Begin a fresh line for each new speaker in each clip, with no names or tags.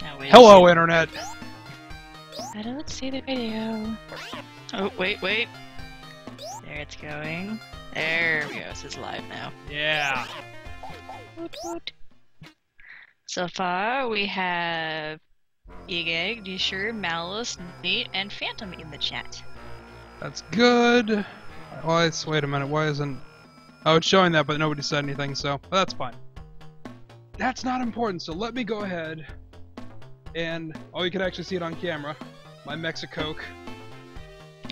Now,
Hello,
second.
Internet.
I do let's see the video? Oh, wait, wait. There it's going. There we go. This is live now.
Yeah.
Woot woot. So far, we have Egeg, Dishur, Malice, Nate, and Phantom in the chat.
That's good. Why? is- Wait a minute. Why isn't? Oh, it's showing that, but nobody said anything, so but that's fine. That's not important. So let me go ahead and oh, you can actually see it on camera. My Mexicoke.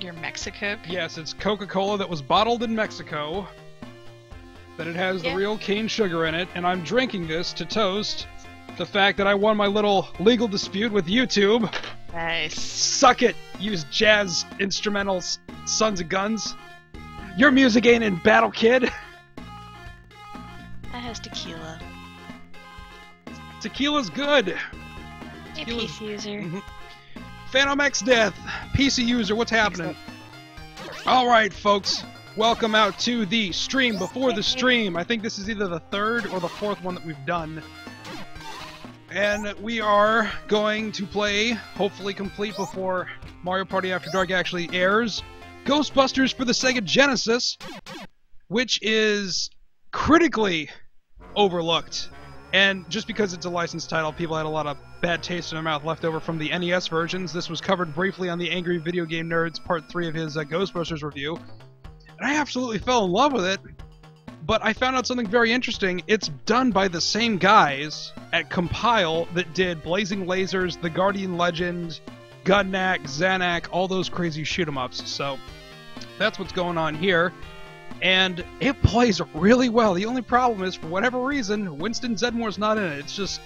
Your Mexico.
Yes, it's Coca-Cola that was bottled in Mexico. That it has
Yeah.
the real cane sugar in it, and I'm drinking this to toast the fact that I won my little legal dispute with YouTube.
Nice.
Suck it, use jazz instrumentals, sons of guns. Your music ain't in Battle Kid.
That has tequila.
Tequila's good. Tequila's-
PC user.
Mhm. Phantom X Death, PC user, what's happening? All right, folks, welcome out to the stream before the stream. I think this is either the third or the fourth one that we've done. And we are going to play, hopefully complete before Mario Party After Dark actually airs, Ghostbusters for the Sega Genesis, which is critically overlooked. And just because it's a licensed title, people had a lot of bad taste in their mouth left over from the NES versions. This was covered briefly on the Angry Video Game Nerds Part 3 of his uh, Ghostbusters review. And I absolutely fell in love with it. But I found out something very interesting. It's done by the same guys at Compile that did Blazing Lasers, The Guardian Legend, Gun-Nac, Zanac, all those crazy shoot 'em ups. So that's what's going on here. And it plays really well. The only problem is, for whatever reason, Winston Zeddemore's not in it. It's just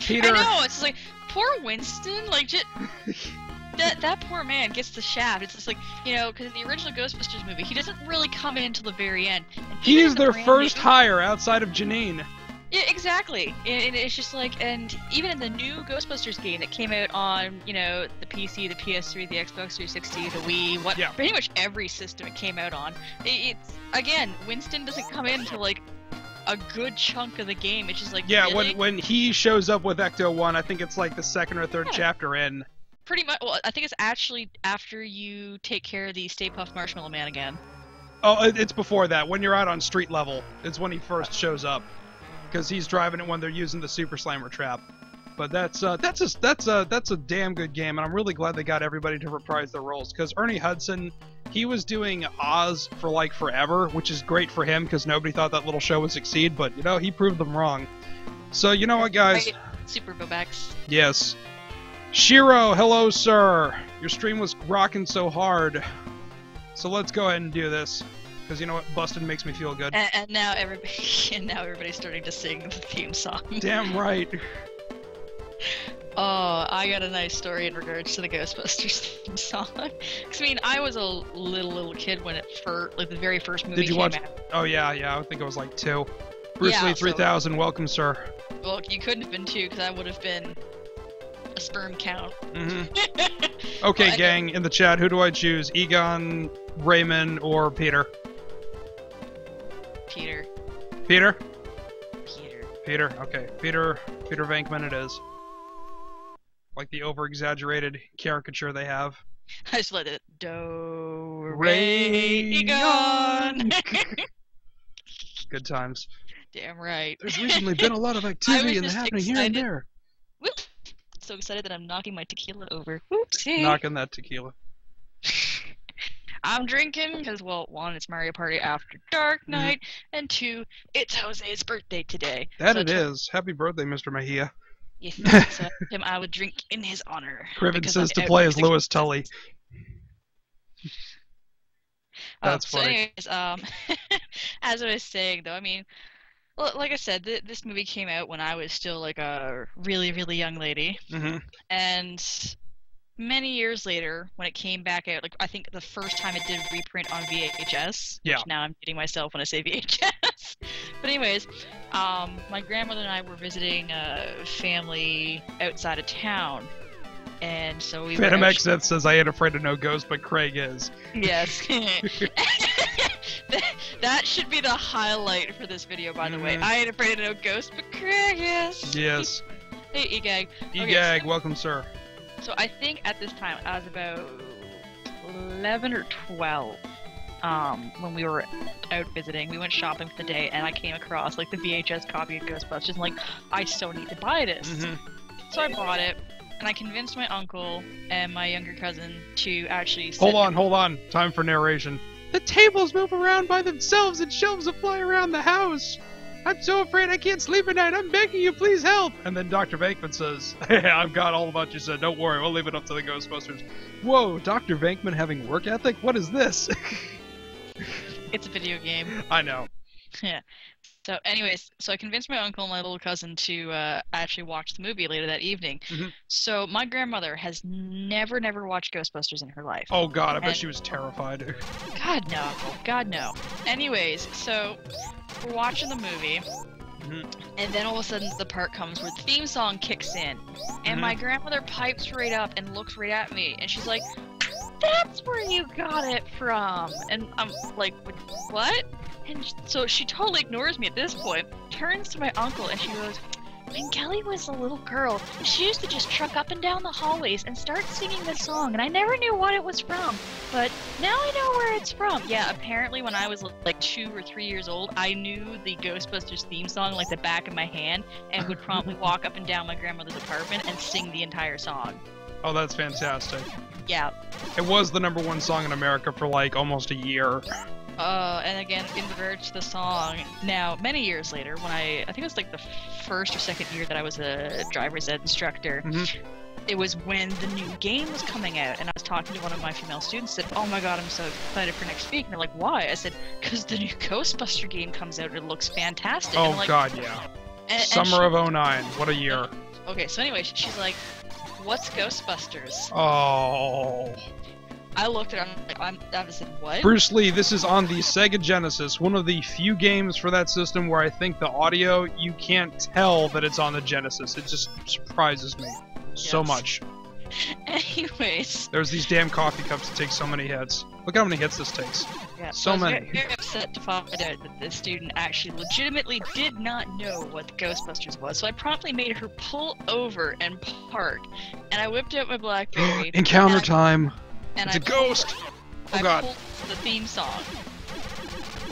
Peter.
I know. It's like poor Winston. Like just, that that poor man gets the shaft. It's just like you know, because in the original Ghostbusters movie, he doesn't really come in until the very end.
He's
the
their first hire outside of Janine.
Yeah, exactly. And, and it's just like, and even in the new Ghostbusters game that came out on, you know, the PC, the PS3, the Xbox 360, the Wii, what,
Yeah.
pretty much every system it came out on. It, it's again, Winston doesn't come in until like a good chunk of the game. It's just like,
Yeah,
really?
when when he shows up with Ecto One, I think it's like the second or third
Yeah.
chapter in.
pretty much. Well, I think it's actually after you take care of the Stay Puft Marshmallow Man again.
Oh, it's before that. When you're out on street level, it's when he first uh, shows up, because he's driving it when they're using the Super Slammer trap. But that's uh, that's a that's a that's a damn good game, and I'm really glad they got everybody to reprise their roles. Because Ernie Hudson, he was doing Oz for like forever, which is great for him because nobody thought that little show would succeed. But you know, he proved them wrong. So you know what, guys?
Right? Super Bobacks.
Yes. Shiro, hello, sir. Your stream was rocking so hard. So let's go ahead and do this. Because you know what? Busted makes me feel good.
And, and now everybody, and now everybody's starting to sing the theme song.
Damn right.
Oh, I got a nice story in regards to the Ghostbusters theme song. Cause, I mean, I was a little little kid when it first, like the very first movie
Did you
came
watch?
out.
Oh yeah, yeah. I think it was like two. Bruce
Yeah,
Lee
so-
3000, welcome, sir.
Well, you couldn't have been two, because I would have been a sperm count.
hmm Okay,
Well,
gang, in the chat, who do I choose? Egon, Raymond, or Peter?
Peter.
Peter?
Peter.
Peter. Okay, Peter. Peter Venkman, it is. Like the over-exaggerated caricature they have.
I just let it. Do
Ray. Good times.
Damn right.
There's recently been a lot of activity and happening here and there.
Whoop. So excited that I'm knocking my tequila over. Whoopsie.
Knocking that tequila.
I'm drinking because, well, one, it's Mario Party After Dark
Mm-hmm.
night, and two, it's Jose's birthday today.
That
so
it is. Happy birthday, Mr. Mejia.
Yes, so I him I would drink in his honor.
Criven
because
says to play as Louis Tully.
Oh,
That's
so
funny.
anyways, um, as I was saying, though, I mean, like I said, th- this movie came out when I was still like a really, really young lady,
hmm
and many years later, when it came back out, like I think the first time it did reprint on VHS.
Yeah.
Which now I'm kidding myself when I say VHS. but anyways, um, my grandmother and I were visiting a family outside of town. And so we
Phantom Seth says I ain't afraid of no ghost, but Craig is.
Yes. that, should be the highlight for this video, by the way.
Mhm.
I ain't afraid of no ghost, but Craig is.
Yes.
Hey, Egag. Okay,
Egag,
so-
welcome, sir.
So I think at this time I was about eleven or twelve. Um, when we were out visiting, we went shopping for the day, and I came across like the VHS copy of Ghostbusters. And like, I so need to buy this.
hmm
So I bought it, and I convinced my uncle and my younger cousin to actually.
Hold on, hold on. Time for narration. The tables move around by themselves and shelves will fly around the house. I'm so afraid I can't sleep at night. I'm begging you, please help. And then Dr. Venkman says, Hey, I've got all about you said. Don't worry, we'll leave it up to the Ghostbusters. Whoa, Dr. Venkman having work ethic? What is this?
It's a video game.
I know. Yeah.
So, anyways, so I convinced my uncle and my little cousin to uh, actually watch the movie later that evening.
Mhm.
So my grandmother has never, never watched Ghostbusters in her life.
Oh god, I bet
And-
she was terrified.
God no, God no. Anyways, so we're watching the movie,
Mhm.
and then all of a sudden the part comes where the theme song kicks in, and
Mhm.
my grandmother pipes right up and looks right at me, and she's like, "That's where you got it from," and I'm like, "What?" And so she totally ignores me at this point, turns to my uncle, and she goes. When Kelly was a little girl, she used to just truck up and down the hallways and start singing this song, and I never knew what it was from. But now I know where it's from. Yeah, apparently when I was like two or three years old, I knew the Ghostbusters theme song like the back of my hand and would promptly walk up and down my grandmother's apartment and sing the entire song.
Oh, that's fantastic.
Yeah.
It was the number one song in America for like almost a year.
Uh, and again, in regards to the song, now many years later, when I I think it was like the first or second year that I was a driver's ed instructor,
Mhm.
it was when the new game was coming out, and I was talking to one of my female students. Said, "Oh my god, I'm so excited for next week!" And they're like, "Why?" I said, "Cause the new Ghostbuster game comes out. It looks fantastic."
Oh
like,
god, yeah.
and- and
Summer of 09. What a year.
okay, so anyway, she's like, "What's Ghostbusters?"
Oh.
I looked at her. I'm I'm, I said, "What?"
Bruce Lee, this is on the Sega Genesis, one of the few games for that system where I think the audio, you can't tell that it's on the Genesis. It just surprises me so much.
Anyways,
There's these damn coffee cups that take so many hits. Look how many hits this takes.
Yeah,
So
I was
many.
Very, very upset to find out that the student actually legitimately did not know what the Ghostbusters was, so I promptly made her pull over and park, and I whipped out my BlackBerry.
Encounter time.
And
It's
I
a ghost. Oh
I
god.
pulled the theme song,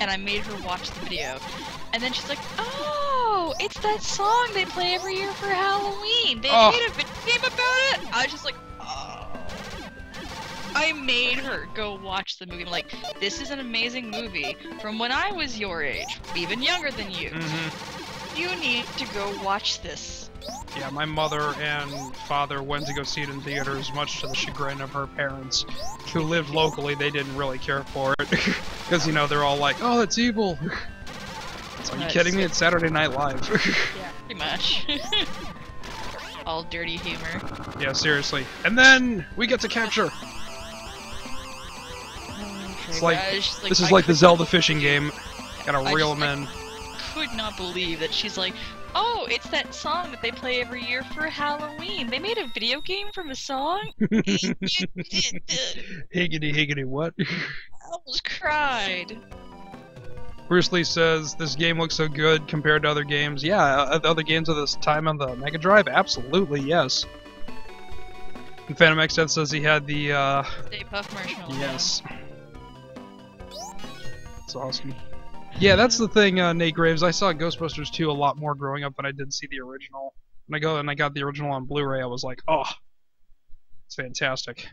and I made her watch the video, and then she's like, "Oh, it's that song they play every year for Halloween. They
Oh.
made a video about it." I was just like, "Oh." I made her go watch the movie. I'm like, "This is an amazing movie from when I was your age, even younger than you.
hmm
You need to go watch this."
Yeah, my mother and father went to go see it in theaters, much to the chagrin of her parents, who lived locally. They didn't really care for it because you know they're all like, "Oh, that's evil." Are you kidding me? It's Saturday Night Live.
Yeah, pretty much. All dirty humor.
yeah, seriously. And then we get to capture. Oh it's like-
just
This is
I
like the Zelda fishing game. Gotta
I
reel
just,
them in.
could not believe that she's like, oh, it's that song that they play every year for Halloween. They made a video game from a song?
higgity higgity what?
I almost cried.
Bruce Lee says this game looks so good compared to other games. Yeah, uh, other games of this time on the Mega Drive, absolutely yes. And Phantom X says he had the uh,
Stay Puft Marshmallow.
Yes. It's awesome. Yeah, that's the thing, uh, Nate Graves. I saw Ghostbusters 2 a lot more growing up than I did see the original. When I go and I got the original on Blu-ray, I was like, oh, it's fantastic.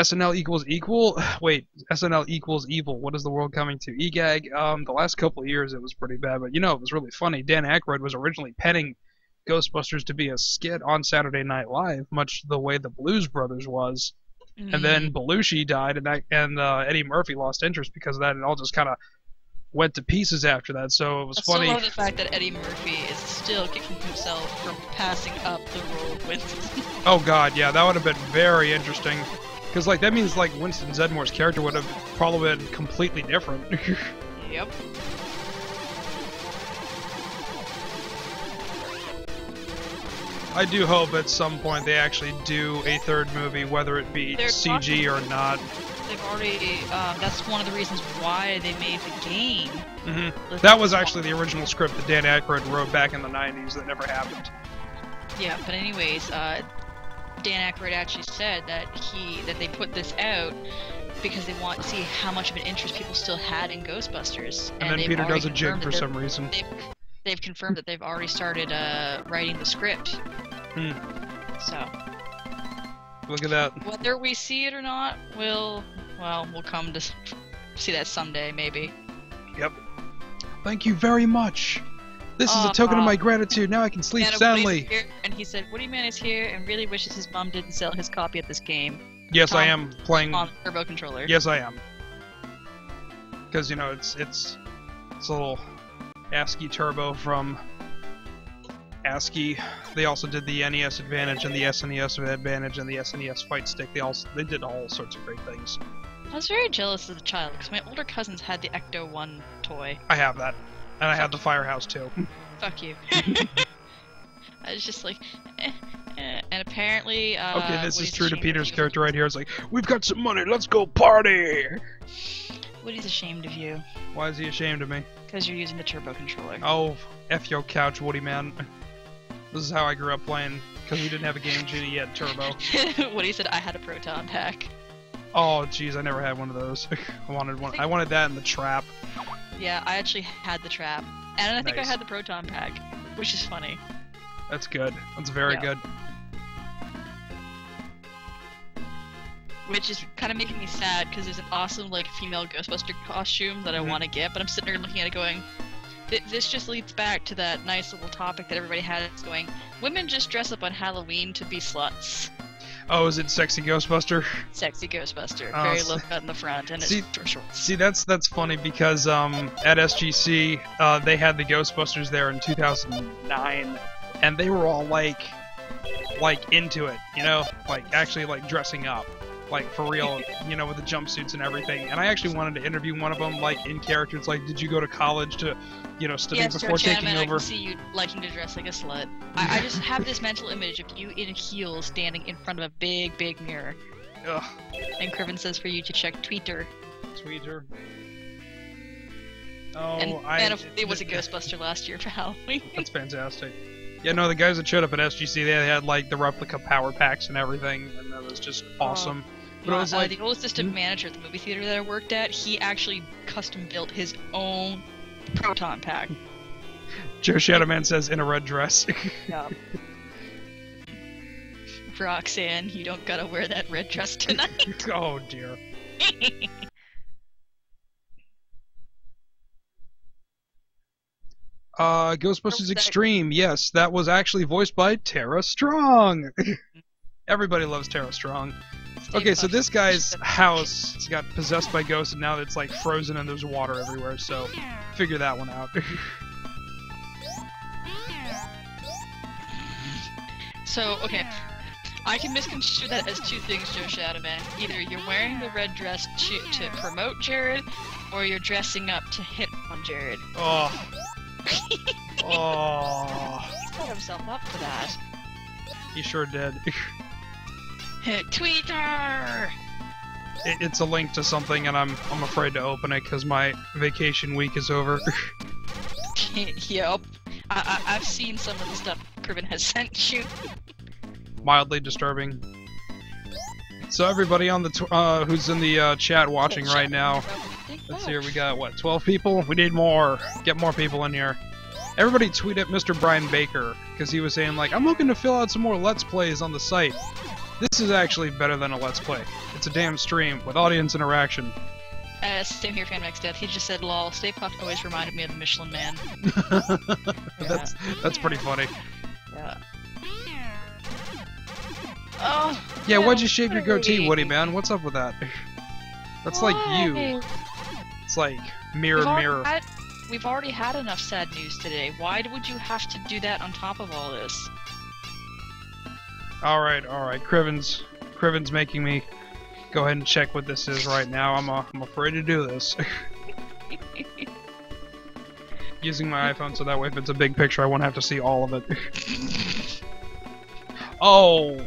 SNL equals equal? Wait, SNL equals evil. What is the world coming to? EGAG, um, the last couple of years it was pretty bad, but you know, it was really funny. Dan Aykroyd was originally penning Ghostbusters to be a skit on Saturday Night Live, much the way the Blues Brothers was.
Mm.
And then Belushi died, and that, and uh, Eddie Murphy lost interest because of that, and it all just kind of went to pieces after that. So it was
I
funny.
love the fact that Eddie Murphy is still kicking himself from passing up the role of Winston.
Oh god, yeah, that would have been very interesting. Because like that means like Winston Zeddemore's character would have probably been completely different.
yep.
I do hope at some point they actually do a third movie, whether it be
They're
CG or not.
They've already. Um, that's one of the reasons why they made the game.
hmm That was actually the original script that Dan Aykroyd wrote back in the 90s that never happened.
Yeah, but anyways, uh, Dan Aykroyd actually said that he that they put this out because they want to see how much of an interest people still had in Ghostbusters.
And, then Peter does a jig for some reason.
They've, they've confirmed that they've already started uh, writing the script.
Hmm.
So
Look at that.
whether we see it or not, we'll well we'll come to see that someday maybe. Yep.
Thank you very much. This is a token of my gratitude. Now I can sleep soundly.
And he said Woody Man is here and really wishes his mom didn't sell his copy of this game
Yes, I am playing.
on the Turbo controller.
Yes, I am. Because you know it's it's it's a little ASCII Turbo from ASCII. They also did the NES Advantage and the SNES Advantage and the SNES Fight Stick. They also they did all sorts of great things.
I was very jealous as a child because my older cousins had the Ecto One toy.
I have that, and I have the Firehouse too.
Fuck you. I was just like, eh, eh. and apparently, uh,
okay, this is true to Peter's character right here. It's like we've got some money. Let's go party.
Woody's ashamed of you
Why is he ashamed of me?
because you're using the turbo controller.
Oh, F your couch, Woody man. This is how I grew up playing, because we didn't have a Game Genie yet, Turbo.
Woody said I had a proton pack.
Oh, jeez, I never had one of those. I wanted one. I wanted that in the trap.
Yeah, I actually had the trap, and I think
Nice.
I had the proton pack, which is funny.
That's good. That's very
Yeah.
good.
Which is kind of making me sad because there's an awesome like female Ghostbuster costume that I
Mhm.
want to get, but I'm sitting there looking at it going, "Th- this just leads back to that nice little topic that everybody had. It's going, women just dress up on Halloween to be sluts.
Oh, is it Sexy Ghostbuster?
Sexy Ghostbuster,
Oh,
very low cut in the front, and
See-
it's for shorts.
See, that's that's funny because um at SGC uh, they had the Ghostbusters there in 2009, and they were all like like into it, you know, like actually like dressing up, like for real, you know, with the jumpsuits and everything. And I actually wanted to interview one of them, like in character. It's like, did you go to college to, you know, study before
George
taking
I
over?
can see you liking to dress like a slut. I, I just have this mental image of you in heels standing in front of a big, big mirror.
Ugh,
And Criven says for you to check Twitter.
Tweeter. Oh,
and
I.
Man of it was a Ghostbuster last year for Halloween.
That's fantastic. Yeah, no, the guys that showed up at SGC, they had like the replica power packs and everything, and that was just oh, awesome. But it was
uh,
like,
the old assistant manager at the movie theater that I worked at, he actually custom built his own proton pack.
Joe Shadowman says in a red dress.
Yeah. Roxanne, you don't gotta wear that red dress tonight.
oh dear. Uh, Ghostbusters Extreme. Yes, that was actually voiced by Tara Strong. Everybody loves Tara Strong. Okay, so this guy's house got possessed by ghosts, and now it's like frozen and there's water everywhere. So, figure that one out.
So, okay. I can misconstrue that as two things, Joe Shadowman. Either you're wearing the red dress to, to promote Jared, or you're dressing up to hit on Jared.
oh. oh.
He set himself up for that.
He sure did.
Tweeter!
It, it's a link to something, and I'm I'm afraid to open it because my vacation week is over.
yep. I, I, I've seen some of the stuff Criven has sent you.
Mildly disturbing. So everybody on the uh, who's in the uh, chat watching right now, let's see here. We got what 12 people. We need more. Get more people in here. Everybody tweet at Mr. Brian Baker because he was saying like I'm looking to fill out some more Let's Plays on the site. This is actually better than a Let's Play. It's a damn stream with audience interaction.
Uh, same here, FanMax Death. He just said, lol, Stay Puft always reminded me of the Michelin Man.
that's that's pretty funny.
Yeah. Oh.
Yeah,
no,
why'd you shave your goatee,
Woody?
Woody man? What's up with that? That's like you. It's like mirror,
We've
mirror.
had- we've already had enough sad news today. Why would you have to do that on top of all this?
All right, all right. Criven's, Criven's making me go ahead and check what this is right now. I'm, uh, I'm afraid to do this. Using my iPhone so that way if it's a big picture, I won't have to see all of it. oh,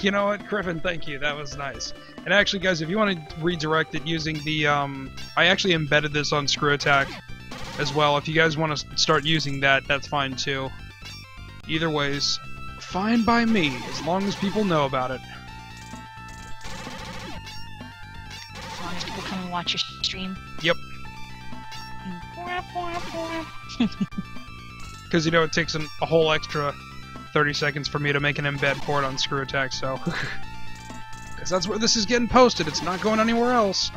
you know what, Criven? Thank you. That was nice. And actually, guys, if you want to redirect it using the, um, I actually embedded this on Screw Attack as well. If you guys want to start using that, that's fine too. Either ways, fine by me, as long as people know about it.
As long as people come and watch your stream.
Yep. Because, you know, it takes an, a whole extra 30 seconds for me to make an embed port on Screw Attack, so... Because that's where this is getting posted, it's not going anywhere else.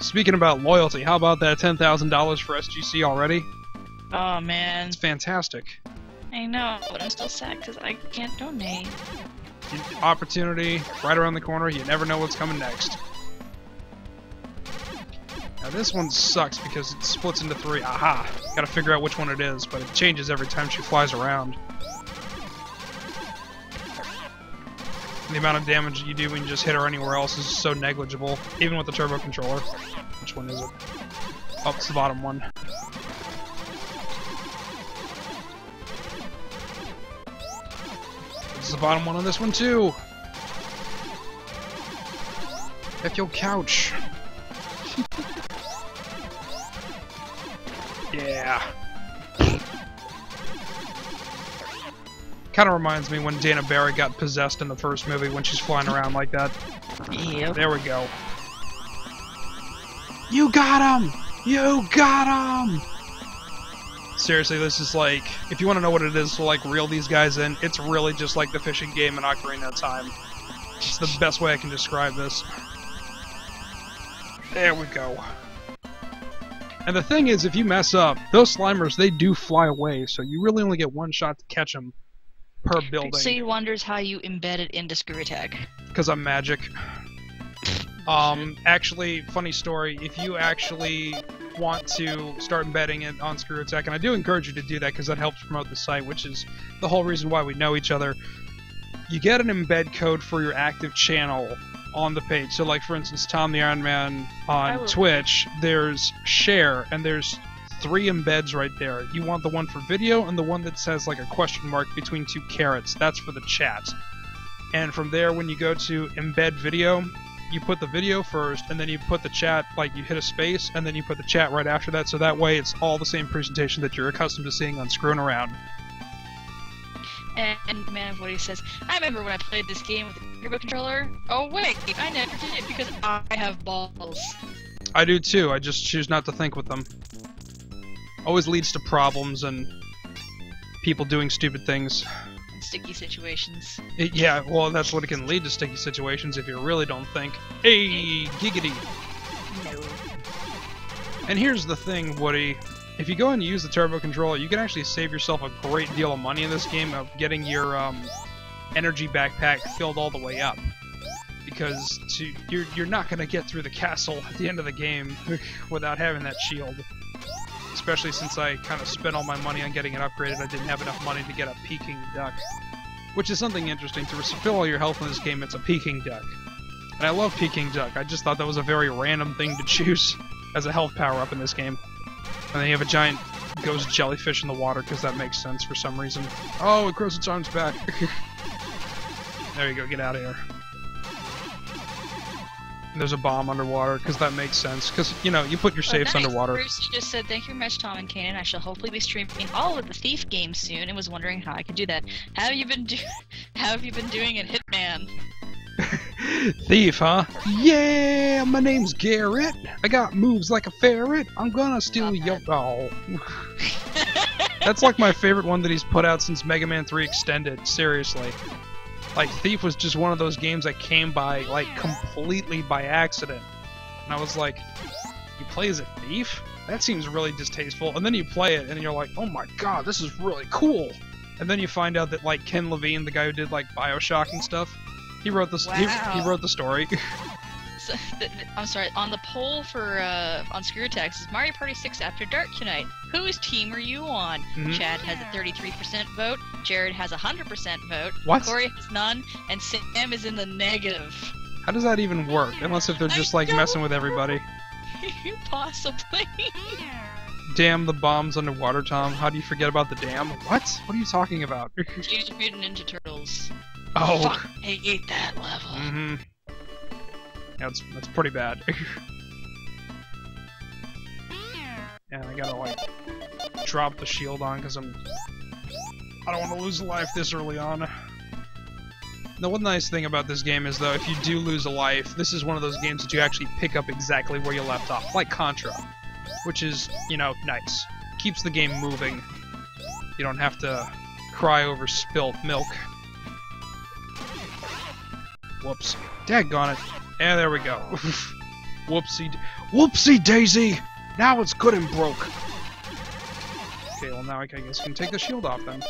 Speaking about loyalty, how about that $10,000 for SGC already?
Oh man,
It's fantastic.
I know, but I'm still sad because I can't donate.
Opportunity right around the corner, you never know what's coming next. Now this one sucks because it splits into three. Aha! Gotta figure out which one it is, but it changes every time she flies around. The amount of damage you do when you just hit her anywhere else is so negligible, even with the turbo controller. Which one is it? Oh, it's the bottom one. The bottom one on this one too. F your couch. yeah. Kind of reminds me when Dana Barry got possessed in the first movie when she's flying around like that.
Yep.
There we go. You got him! You got him! Seriously, this is like, if you want to know what it is to like reel these guys in, it's really just like the fishing game in Ocarina of Time. It's the best way I can describe this. There we go. And the thing is, if you mess up, those Slimers, they do fly away, so you really only get one shot to catch them per building.
So he wonders how you embed it into Screw Attack.
because I'm magic. Um, actually, funny story. If you actually want to start embedding it on Screw Attack, and I do encourage you to do that because that helps promote the site, which is the whole reason why we know each other. You get an embed code for your active channel on the page. So, like for instance, Tom the Iron Man on Twitch, there's share, and there's three embeds right there. You want the one for video and the one that says like a question mark between two carrots. That's for the chat. And from there, when you go to embed video, you put the video first, and then you put the chat, like you hit a space, and then you put the chat right after that, so that way it's all the same presentation that you're accustomed to seeing on Screwing Around.
And, Man of What he says, I remember when I played this game with the turbo controller. Oh wait, I never did it because I have balls.
I do too, I just choose not to think with them. Always leads to problems and people doing stupid things.
Sticky situations.
It- yeah, well, that's what it can lead to sticky situations if you really don't think. Hey, giggity!
No.
And here's the thing, Woody. If you go and use the turbo controller, you can actually save yourself a great deal of money in this game of getting your um, energy backpack filled all the way up. Because to, you're, you're not going to get through the castle at the end of the game without having that shield. Especially since I kind of spent all my money on getting it upgraded, I didn't have enough money to get a Peking Duck. Which is something interesting. To refill all your health in this game, it's a Peking Duck. And I love Peking Duck. I just thought that was a very random thing to choose as a health power up in this game. And then you have a giant ghost jellyfish in the water because that makes sense for some reason. Oh, it grows its arms back. there you go, get out of here. There's a bomb underwater because that makes sense. Because, you know, you put your
Oh,
safes
nice.
underwater.
Bruce just said, Thank you very much, Tom and Kanan. I shall hopefully be streaming all of the Thief games soon and was wondering how I could do that. How have you been do how have you been doing at Hitman?
Thief, huh? Yeah, my name's Garrett. I got moves like a ferret. I'm gonna steal your. Oh. That's like my favorite one that he's put out since Mega Man 3 Extended, seriously. Like, Thief was just one of those games that came by, like, completely by accident. And I was like, you play as a thief? That seems really distasteful. And then you play it, and you're like, oh my god, this is really cool! And then you find out that, like, Ken Levine, the guy who did, like, Bioshock and stuff, he wrote the, he, he wrote the story.
Th- I'm sorry, on the poll for uh, on Screw Attacks is Mario Party 6 After Dark tonight. Whose team are you on?
Mhm.
Chad has a 33% vote, Jared has a 100% vote,
What?
Corey has none, and Sam is in the negative.
How does that even work? Unless if they're just like messing with everybody.
Possibly.
Damn the bombs underwater, Tom. How do you forget about the dam? What? What are you talking about?
Teenage Mutant Ninja Turtles.
oh.
Fuck, I hate that level.
Mm-hmm. That's, that's pretty bad. And I gotta like drop the shield on because I'm I don't want to lose a life this early on. The one nice thing about this game is though, if you do lose a life, this is one of those games that you actually pick up exactly where you left off, like Contra, which is, you know, nice. Keeps the game moving. You don't have to cry over spilt milk. Whoops. Daggone it. Yeah, there we go. Whoopsie. Whoopsie daisy! Now it's good and broke. Okay, well now I guess we can take the shield off then.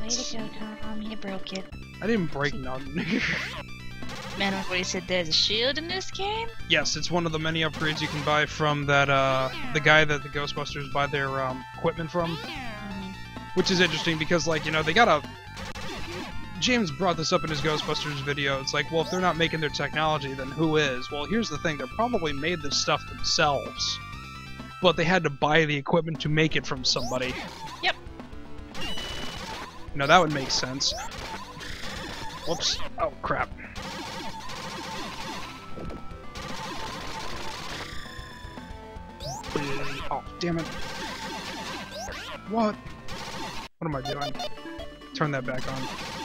Way to go, Tom. You broke it.
I didn't break none.
Man, what he said there's a shield in this game?
yes, it's one of the many upgrades you can buy from that, uh, the guy that the Ghostbusters buy their, um, equipment from. Which is interesting because, like, you know, they got a. James brought this up in his Ghostbusters video. It's like, well, if they're not making their technology, then who is? Well, here's the thing: they probably made this stuff themselves, but they had to buy the equipment to make it from somebody.
Yep.
Now that would make sense. Whoops! Oh crap! Oh damn it! What? What am I doing? Turn that back on.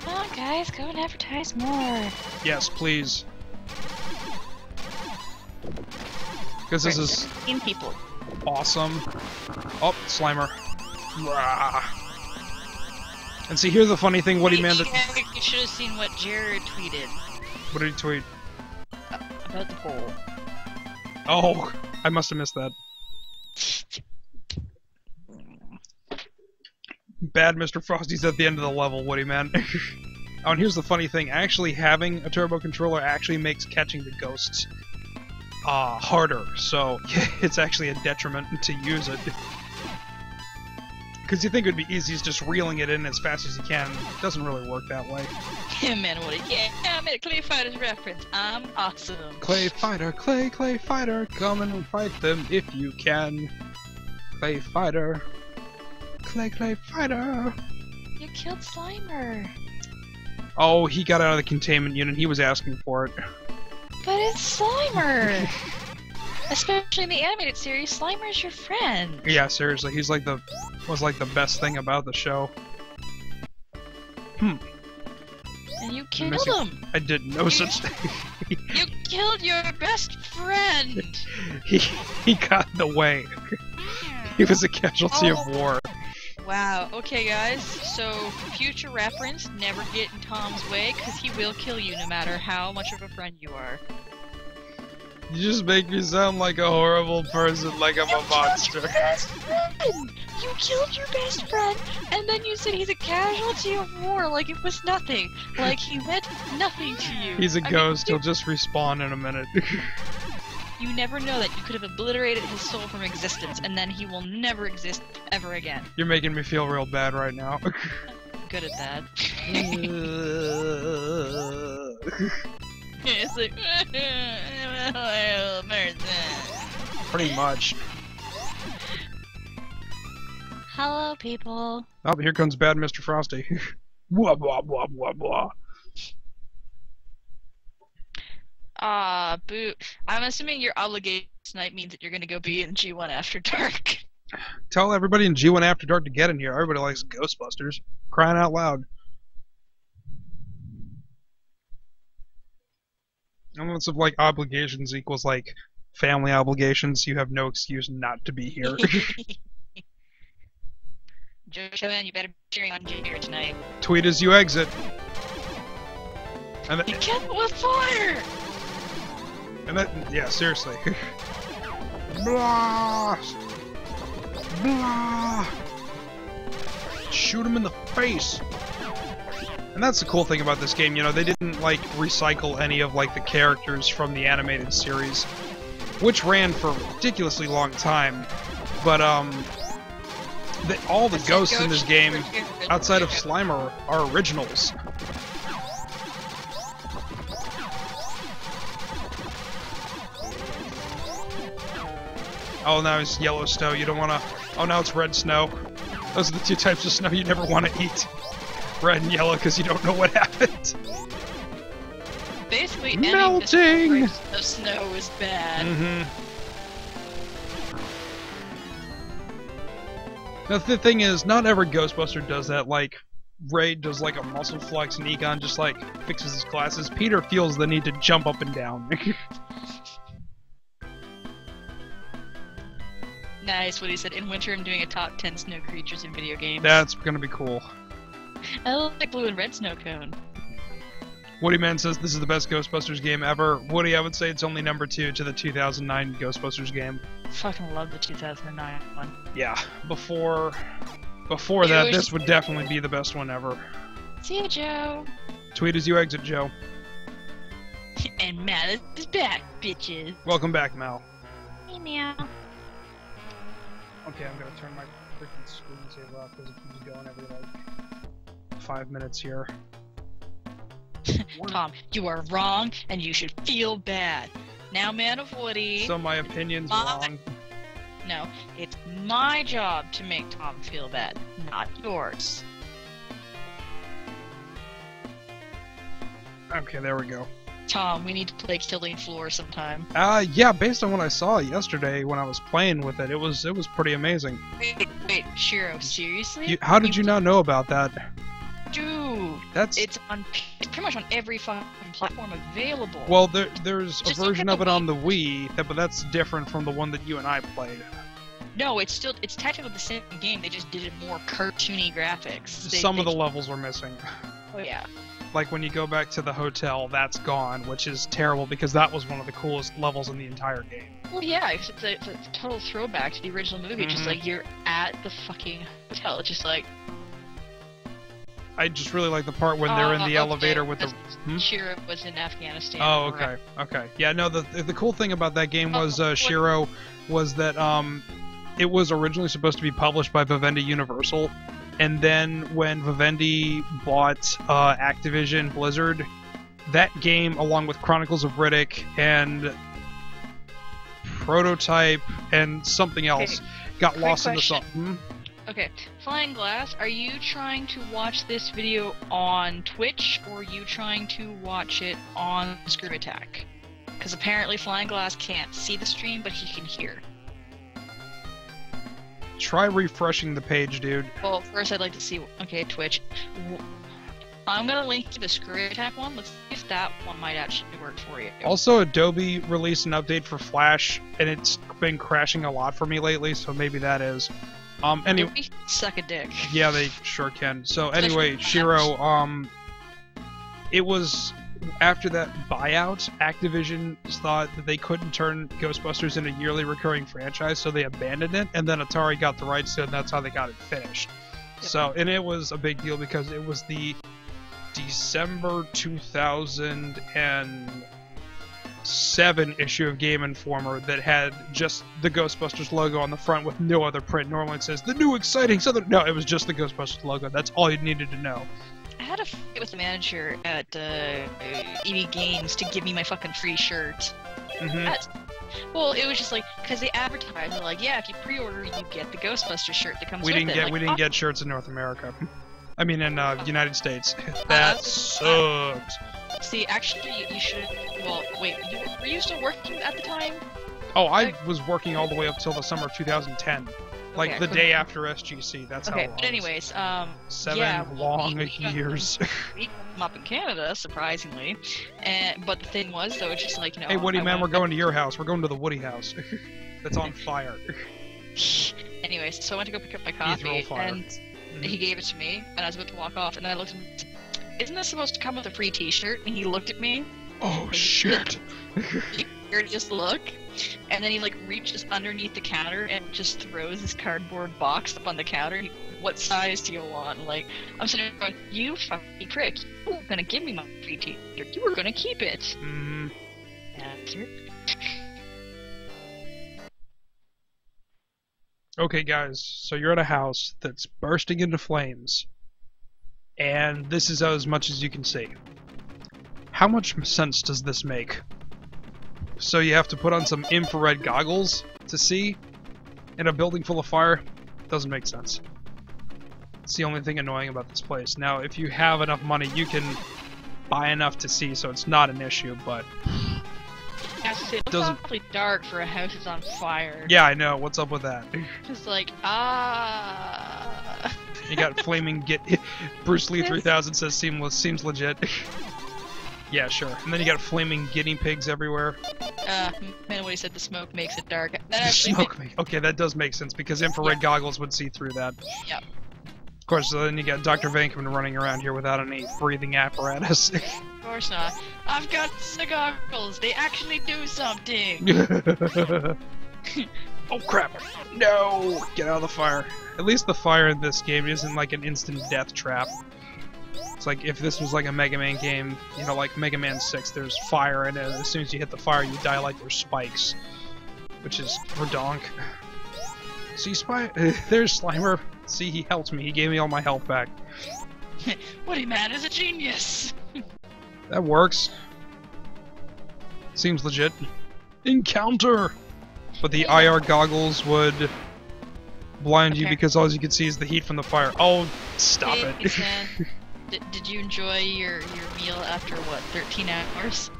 Come on, guys, go and advertise more.
Yes, please. Because this is
in people.
awesome. Oh, Slimer. Rah. And see, here's the funny thing, Woody Man. That,
You should have seen what Jared tweeted
what did he tweet?
Uh, about the poll.
Oh, I must have missed that. Bad Mr. Frosty's at the end of the level, Woody Man. oh, and here's the funny thing: actually having a turbo controller actually makes catching the ghosts uh, harder. So it's actually a detriment to use it. Because you think it would be easy as just reeling it in as fast as you can. It doesn't really work that way.
Man, what? Yeah, I made a Clay Fighters reference. I'm awesome.
Clay fighter, clay, clay fighter, come and fight them if you can. Clay fighter, clay, clay fighter.
You killed Slimer.
Oh, he got out of the containment unit. He was asking for it.
But it's Slimer. Especially in the animated series, Slimer's your friend.
Yeah, seriously, he's like the was like the best thing about the show. Hmm,
And you killed
missing-
him.
I did no such thing.
You killed your best friend.
he he got in the way. He was a casualty of war.
Wow. Okay, guys. So, for future reference, never get in Tom's way, because he will kill you no matter how much of a friend you are.
You just make me sound like a horrible person, like I'm a monster.
best friend. You killed your best friend, and then you said he's a casualty of war, like it was nothing, like he meant nothing to you.
He's a
I
ghost.
you,
He'll just respawn in a minute.
you never know that you could have obliterated his soul from existence, and then he will never exist ever again.
You're making me feel real bad right now.
Good at that. it's like.
Pretty much.
Hello, people.
Oh, here comes bad Mr. Frosty. blah blah blah blah blah.
Ah, boo. I'm assuming your obligation tonight means that you're gonna go be in G1 after dark.
Tell everybody in G1 After Dark to get in here. Everybody likes Ghostbusters. Crying out loud. Unless of like obligations equals like family obligations, you have no excuse not to be here.
Joshua, you better be cheering on Junior tonight.
Tweet as you exit. And that,
kept with fire!
And that yeah, seriously. Blast! Blah! Shoot him in the face! And that's the cool thing about this game, you know, they didn't like recycle any of like the characters from the animated series, which ran for a ridiculously long time. But um the, all the ghosts in this game outside of Slimer are originals. Oh, now it's yellow snow. You don't want to. Oh, now it's red snow. Those are the two types of snow you never want to eat. Red and yellow because you don't know what happened.
basically
Melting!
of snow is bad.
Mm-hmm. The thing is, not every Ghostbuster does that. Like, Ray does like a muscle flex, and Egon just like fixes his glasses. Peter feels the need to jump up and down.
Nice, what he said. In winter, I'm doing a top 10 snow creatures in video games.
That's gonna be cool.
I like blue and red snow cone.
Woody Man says this is the best Ghostbusters game ever. Woody, I would say it's only number two to the 2009 Ghostbusters game.
Fucking love the 2009 one.
Yeah, before before that, this would definitely be the best one ever.
See you, Joe.
Tweet as you exit, Joe.
and Malice is back, bitches.
Welcome back, Mal.
Hey, meow.
Okay, I'm gonna turn my freaking screensaver off because it keeps going every like five minutes here.
Tom, you are wrong, and you should feel bad. Now, man of Woody.
So my opinion's
My-
wrong.
No, it's my job to make Tom feel bad, not yours.
Okay, there we go.
Tom, we need to play Killing Floor sometime.
Uh, yeah, based on what I saw yesterday when I was playing with it, it was it was pretty amazing.
Wait, wait, Shiro, seriously?
You, how did you not know about that?
Dude,
That's
it's on. It's pretty much on every fucking platform available.
well, there, there's a
Just look
version of it on the Wii, that, but that's different from the one that you and I played.
no, it's still. It's technically the same game. They just did it more cartoony graphics. They-
Some of
they-
the levels were missing.
Oh yeah.
Like when you go back to the hotel, that's gone, which is terrible because that was one of the coolest levels in the entire game.
Well, yeah. It's, it's, a, it's a total throwback to the original movie. Just
Mhm.
like you're at the fucking hotel. It's just like.
I just really like the part when they're in
uh,
the
okay,
elevator with the. Hmm?
Shiro was in Afghanistan.
Oh,
right?
okay, okay. Yeah, no. The the cool thing about that game was
Oh,
uh, Shiro was that um, it was originally supposed to be published by Vivendi Universal, and then when Vivendi bought uh, Activision Blizzard, that game, along with Chronicles of Riddick and Prototype and something else, got
quick
lost in the
question.
Hmm?
Okay, Flying Glass, are you trying to watch this video on Twitch or are you trying to watch it on Scream Attack? Because apparently Flying Glass can't see the stream, but he can hear.
Try refreshing the page, dude.
Well, first I'd like to see. Okay, Twitch. I'm gonna link to the Scream Attack one. Let's see if that one might actually work for you.
Also, Adobe released an update for Flash, and it's been crashing a lot for me lately, so maybe that is. Um, anyway,
Adobe suck a dick.
yeah, they sure can. So anyway, Shiro, um, it was after that buyout, Activision thought that they couldn't turn Ghostbusters into a yearly recurring franchise, so they abandoned it, and then Atari got the rights to it, and that's how they got it finished.
Yep.
So, and it was a big deal because it was the December 2007 issue of Game Informer that had just the Ghostbusters logo on the front with no other print. Normally it says the new exciting Southern. No, it was just the Ghostbusters logo. That's all you needed to know.
I had a fight with the manager at uh, EB Games to give me my fucking free shirt.
hmm
That's, well, it was just like because they advertised, they're like, yeah, if you pre-order, you get the Ghostbuster shirt that comes
We
with
didn't get
Like,
we didn't
"Oh,
get shirts in North America. I mean, in uh, United States. that sucked.
See, actually, you, you should. Well, wait, you, were you still working at the time?
Oh, I was working all the way up till the summer of 2010, like
Okay,
the day after SGC. That's
Okay,
how long.
but anyways, um,
seven
yeah,
long
we- we-
years.
we come up in Canada, surprisingly, and but the thing was, though, it's just like you know.
hey, Woody
I
man, we're going to your house. We're going to the Woody house. That's on fire.
Anyways, so I went to go pick up my coffee, and he gave it to me, and I was about to walk off, and then I looked at him. Isn't this supposed to come with a free T-shirt? And he looked at me,
Oh shit!
Weirdest look, and then he like reaches underneath the counter and just throws this cardboard box up on the counter. He, what size do you want? Like, I'm sitting there going, you fucking prick! You were gonna give me my free T-shirt. You were gonna keep it.
hmm
Answer.
Okay, guys. So you're at a house that's bursting into flames, and this is as much as you can see. How much sense does this make? So you have to put on some infrared goggles to see in a building full of fire? Doesn't make sense. It's the only thing annoying about this place. Now, if you have enough money, you can buy enough to see, so it's not an issue. But
It
Doesn't-
awfully dark for a house that's on fire.
yeah, I know. What's up with that?
Just like ah.
You got flaming get. Bruce Lee 3000 says seamless seems legit. yeah, sure. And then you got flaming guinea pigs everywhere.
Uh, man, what he said, the smoke makes it dark. That actually
smoke. ma- Okay, that does make sense because infrared goggles would see through that.
Yep.
Of course, then you got Dr. Venkman running around here without any breathing apparatus.
Of course not. I've got the goggles. They actually do something.
oh crap! No! Get out of the fire. At least the fire in this game isn't like an instant death trap. It's like if this was like a Mega Man game, you know, like Mega Man 6, there's fire in it, and as soon as you hit the fire, you die like there's spikes. Which is redonk. See, Spy. there's Slimer. See, he helped me. He gave me all my health back.
Woody Man is a genius.
That works. Seems legit. Encounter! But the IR goggles would blind you because all you can see is the heat from the fire. Oh, stop it.
Man, did, you enjoy your, your meal after what, 13 hours?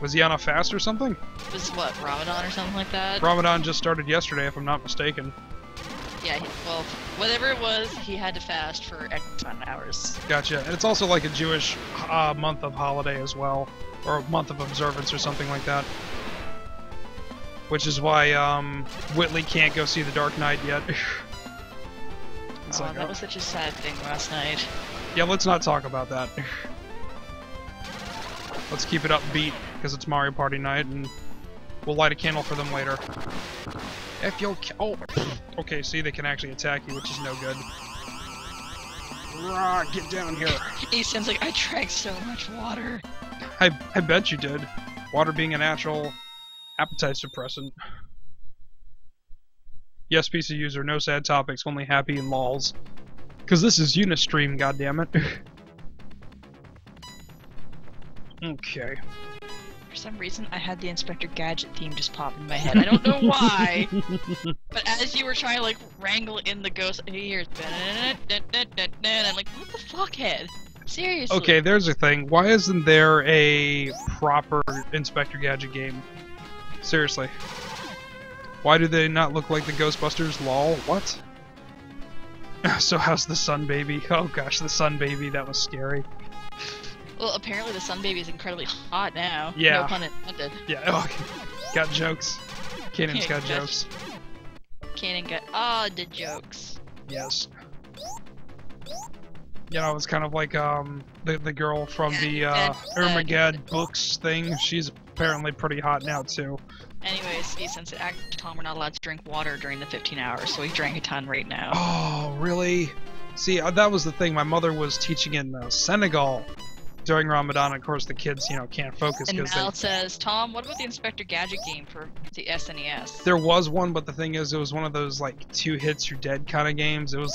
Was he on a fast or something?
It was what, Ramadan or something like that?
Ramadan just started yesterday, if I'm not mistaken.
yeah, he, well, whatever it was, he had to fast for X amount of hours.
Gotcha. And it's also like a Jewish uh, month of holiday as well, or a month of observance or something like that. Which is why um, Whitley can't go see The Dark Knight yet.
oh,
like,
that
oh,
was such a sad thing last night.
Yeah, let's not talk about that. let's keep it upbeat, because it's Mario Party night, and we'll light a candle for them later. If you'll oh, okay, see, they can actually attack you, which is no good. Rah, get down here.
He sounds like I drank so much water.
I, I bet you did. Water being a natural appetite suppressant. Yes, PC user, no sad topics, only happy and lols. Cause this is Unistream, goddammit. okay.
For some reason, I had the Inspector Gadget theme just pop in my head. I don't know why, but as you were trying to like wrangle in the ghost, here's I'm like, what the fuck, head? Seriously.
Okay, there's a thing. Why isn't there a proper Inspector Gadget game? Seriously. Why do they not look like the Ghostbusters? Lol. What? So how's the Sun Baby? Oh gosh, the Sun Baby, that was scary.
Well, apparently the Sun Baby is incredibly hot now.
Yeah.
No pun intended.
Yeah, oh, got jokes. Kanan's got jokes.
Kanan got all the jokes.
Yes. You know, it's kind of like um the the girl from the uh
That-
books thing. She's apparently pretty hot now too.
Anyways, see, since it actually Tom, we're not allowed to drink water during the 15 hours, so he drank a ton right now.
Oh, really? See, uh, that was the thing. My mother was teaching in uh, Senegal during Ramadan. Of course, the kids, you know, can't focus
and Mal says, Tom, what about the Inspector Gadget game for the SNES?
there was one, but the thing is, it was one of those like two hits you're dead kind of games. It was.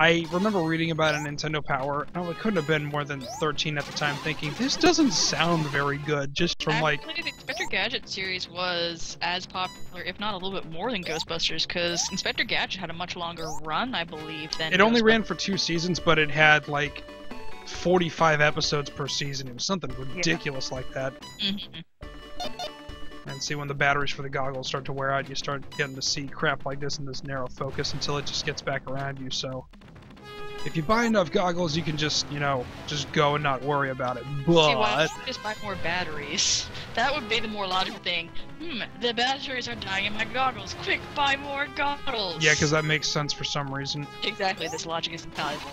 I remember reading about a Nintendo Power. Oh, it couldn't have been more than 13 at the time. Thinking this doesn't sound very good, just from like
the Inspector Gadget series was as popular, if not a little bit more than Ghostbusters, because Inspector Gadget had a much longer run, I believe, than
It only ran for two seasons, but it had like 45 episodes per season. It was something ridiculous like that.
Mhm.
And see, when the batteries for the goggles start to wear out, you start getting to see crap like this in this narrow focus until it just gets back around you. So, if you buy enough goggles, you can just, you know, just go and not worry about it.
See, why
But
don't you just buy more batteries? That would be the more logical thing. Hmm, the batteries are dying in my goggles. Quick, buy more goggles!
yeah, because that makes sense for some reason.
Exactly, this logic is invaluable.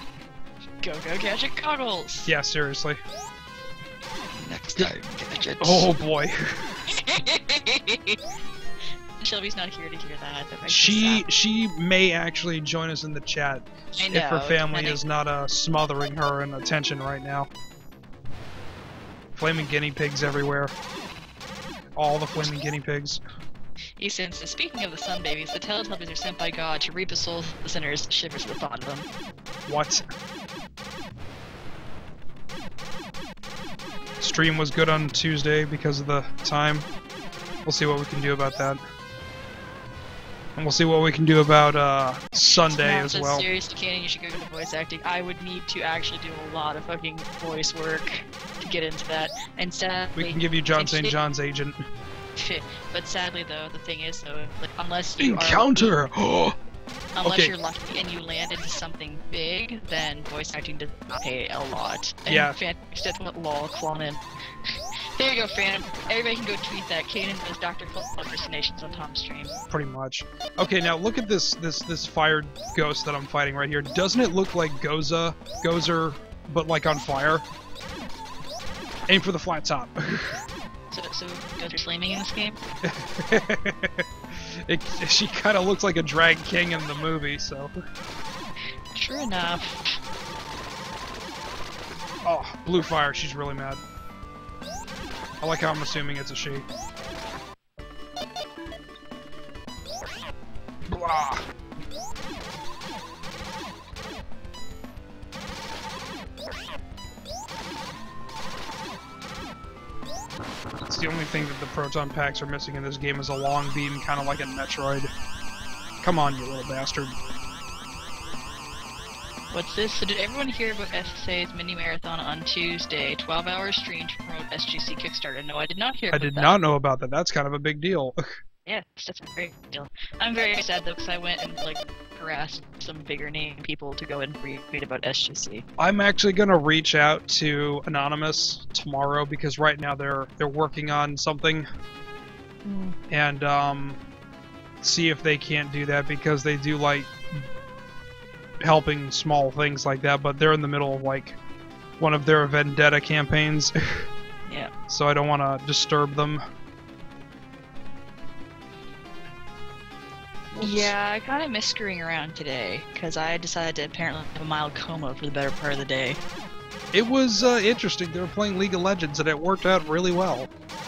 Go, go, gadget goggles!
Yeah, seriously.
Next time, gadget.
Oh boy.
Shelby's not here to hear that. that
she she may actually join us in the chat
know,
if her family is not uh, smothering her in attention right now. Flaming guinea pigs everywhere. All the flaming guinea pigs.
Ethan says, speaking of the sun babies, the Teletubbies are sent by God to reap the souls of the sinners. Shivers at the thought of them.
What? Stream was good on Tuesday because of the time. We'll see what we can do about that. And we'll see what we can do about uh, Sunday as well.
Seriously, Kanan, you should go into voice acting. I would need to actually do a lot of fucking voice work. to get into that. And sadly,
We can give you John St. John's agent.
but sadly though, the thing is though, like, unless you are
Encounter!
Unless
Okay.
you're lucky and you land into something big, then voice acting does not pay a lot. And
Yeah.
Fan lol cloning. there you go, fan. Everybody can go tweet that. Kaden does Dr. Phil impersonations on Tom's stream.
Pretty much. Okay, now look at this this this fired ghost that I'm fighting right here. Doesn't it look like Goza, Gozer, but like on fire? Aim for the flat top.
So, so goes your flaming in this game?
it, she kind of looks like a drag king in the movie, so.
True enough.
Oh, blue fire. She's really mad. I like how I'm assuming it's a she. Blah. It's the only thing that the proton packs are missing in this game is a long beam, kind of like in Metroid. Come on, you little bastard.
What's this? So did everyone hear about SSA's mini marathon on Tuesday? 12 hour stream to promote SGC Kickstarter. No, I did not hear
I did
that.
not know about that. That's kind of a big deal.
Yes, that's a great deal. I'm very sad though, because I went and like harassed some bigger name people to go and read about SGC.
I'm actually gonna reach out to Anonymous tomorrow because right now they're they're working on something and um see if they can't do that because they do like helping small things like that, but they're in the middle of like one of their vendetta campaigns,
Yeah.
so I don't want to disturb them.
Yeah, I kind of miss screwing around today because I decided to apparently have a mild coma for the better part of the day.
It was uh, interesting. They were playing League of Legends and it worked out really well.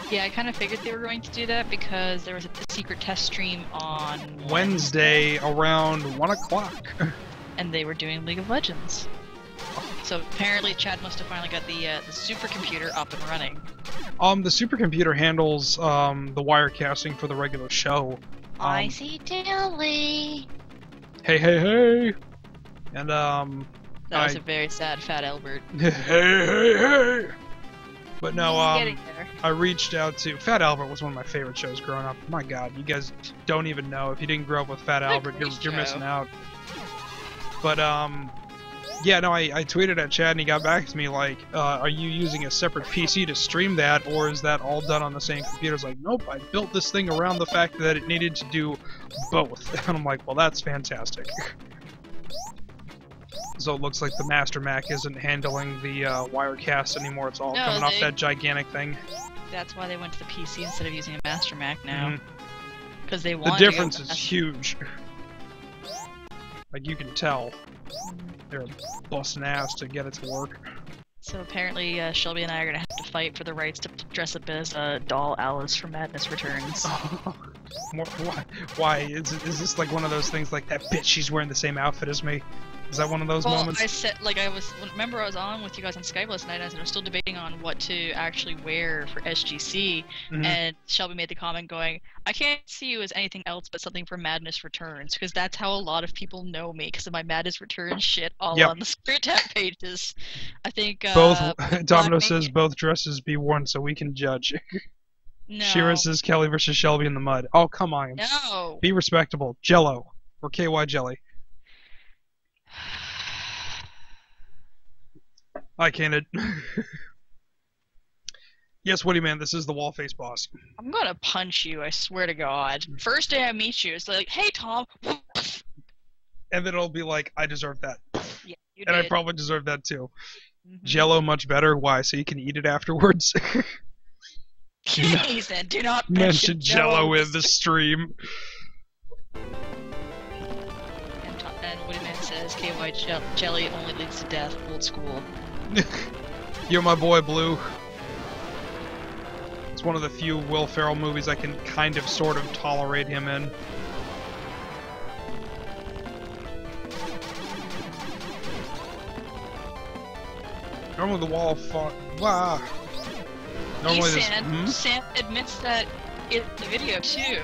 Yeah, I kind of figured they were going to do that because there was a secret test stream on
Wednesday around one o'clock.
and they were doing League of Legends. So apparently, Chad must have finally got the uh, the supercomputer up and running.
Um, the supercomputer handles um the wirecasting for the regular show.
I
Um,
see Dilly.
Hey, hey, hey! And um,
That was
I-
a very sad Fat Albert.
hey, hey, hey! But no,
He's
um. I reached out to Fat Albert was one of my favorite shows growing up. My God, you guys don't even know if you didn't grow up with Fat Albert, you're you're missing out. But um, yeah, no, I, I tweeted at Chad and he got back to me like, uh, "Are you using a separate PC to stream that, or is that all done on the same computer?" I was like, "Nope, I built this thing around the fact that it needed to do both." And I'm like, "Well, that's fantastic." So it looks like the Master Mac isn't handling the uh, Wirecast anymore. It's all
No,
coming off that gigantic thing.
That's why they went to the PC instead of using a Master Mac now.
Mhm.
Because they
The
want
difference is huge. Like you can tell, they're busting ass to get it to work.
So apparently, uh, Shelby and I are gonna have to fight for the rights to dress up as uh, doll Alice from Madness Returns.
More- why? Why is is this like one of those things like that bitch? She's wearing the same outfit as me. Is that one of those
well,
moments?
I said, like, I was. Remember, I was on with you guys on Skype last night, and I was still debating on what to actually wear for SGC.
Mhm.
And Shelby made the comment going, "I can't see you as anything else but something from Madness Returns, because that's how a lot of people know me, because of my Madness Returns shit all
Yep.
on the Spirit Tap pages." I think uh,
both Domino says both dresses be worn so we can judge.
No,
Shira says Kelly versus Shelby in the mud. Oh come on,
no.
be respectable. Jello or KY jelly. I can't. yes, Woody man, this is the wall face boss.
I'm gonna punch you. I swear to God. First day I meet you, it's like, "Hey, Tom."
And then it'll be like, I deserve that.
yeah, you
And I probably deserve that too.
Mhm.
Jello much better. Why? So you can eat it afterwards.
He said, "Do not
Mention
mention
Jello in the stream.
"KY gel- jelly only leads to death. Old school."
You're my boy, Blue. It's one of the few Will Ferrell movies I can kind of sort of tolerate him in. Normally the wall of. Wow. Normally this.
Esan,
Hmm?
Sam admits that in the video too.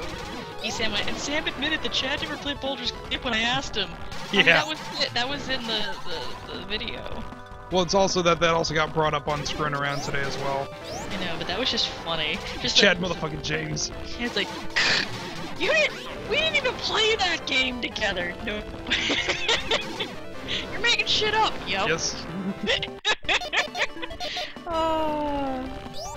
Esan went, and Sam admitted that Chad never played Baldur's Gate when I asked him.
Yeah.
that was it. That was in the, the, the video.
Well, it's also that that also got brought up on Screwing Around today as well.
I know, but that was just funny. Just
Chad
like,
motherfucking James.
It's like, you didn't. We didn't even play that game together. No. You're making shit up. Yep.
Yes.
Oh.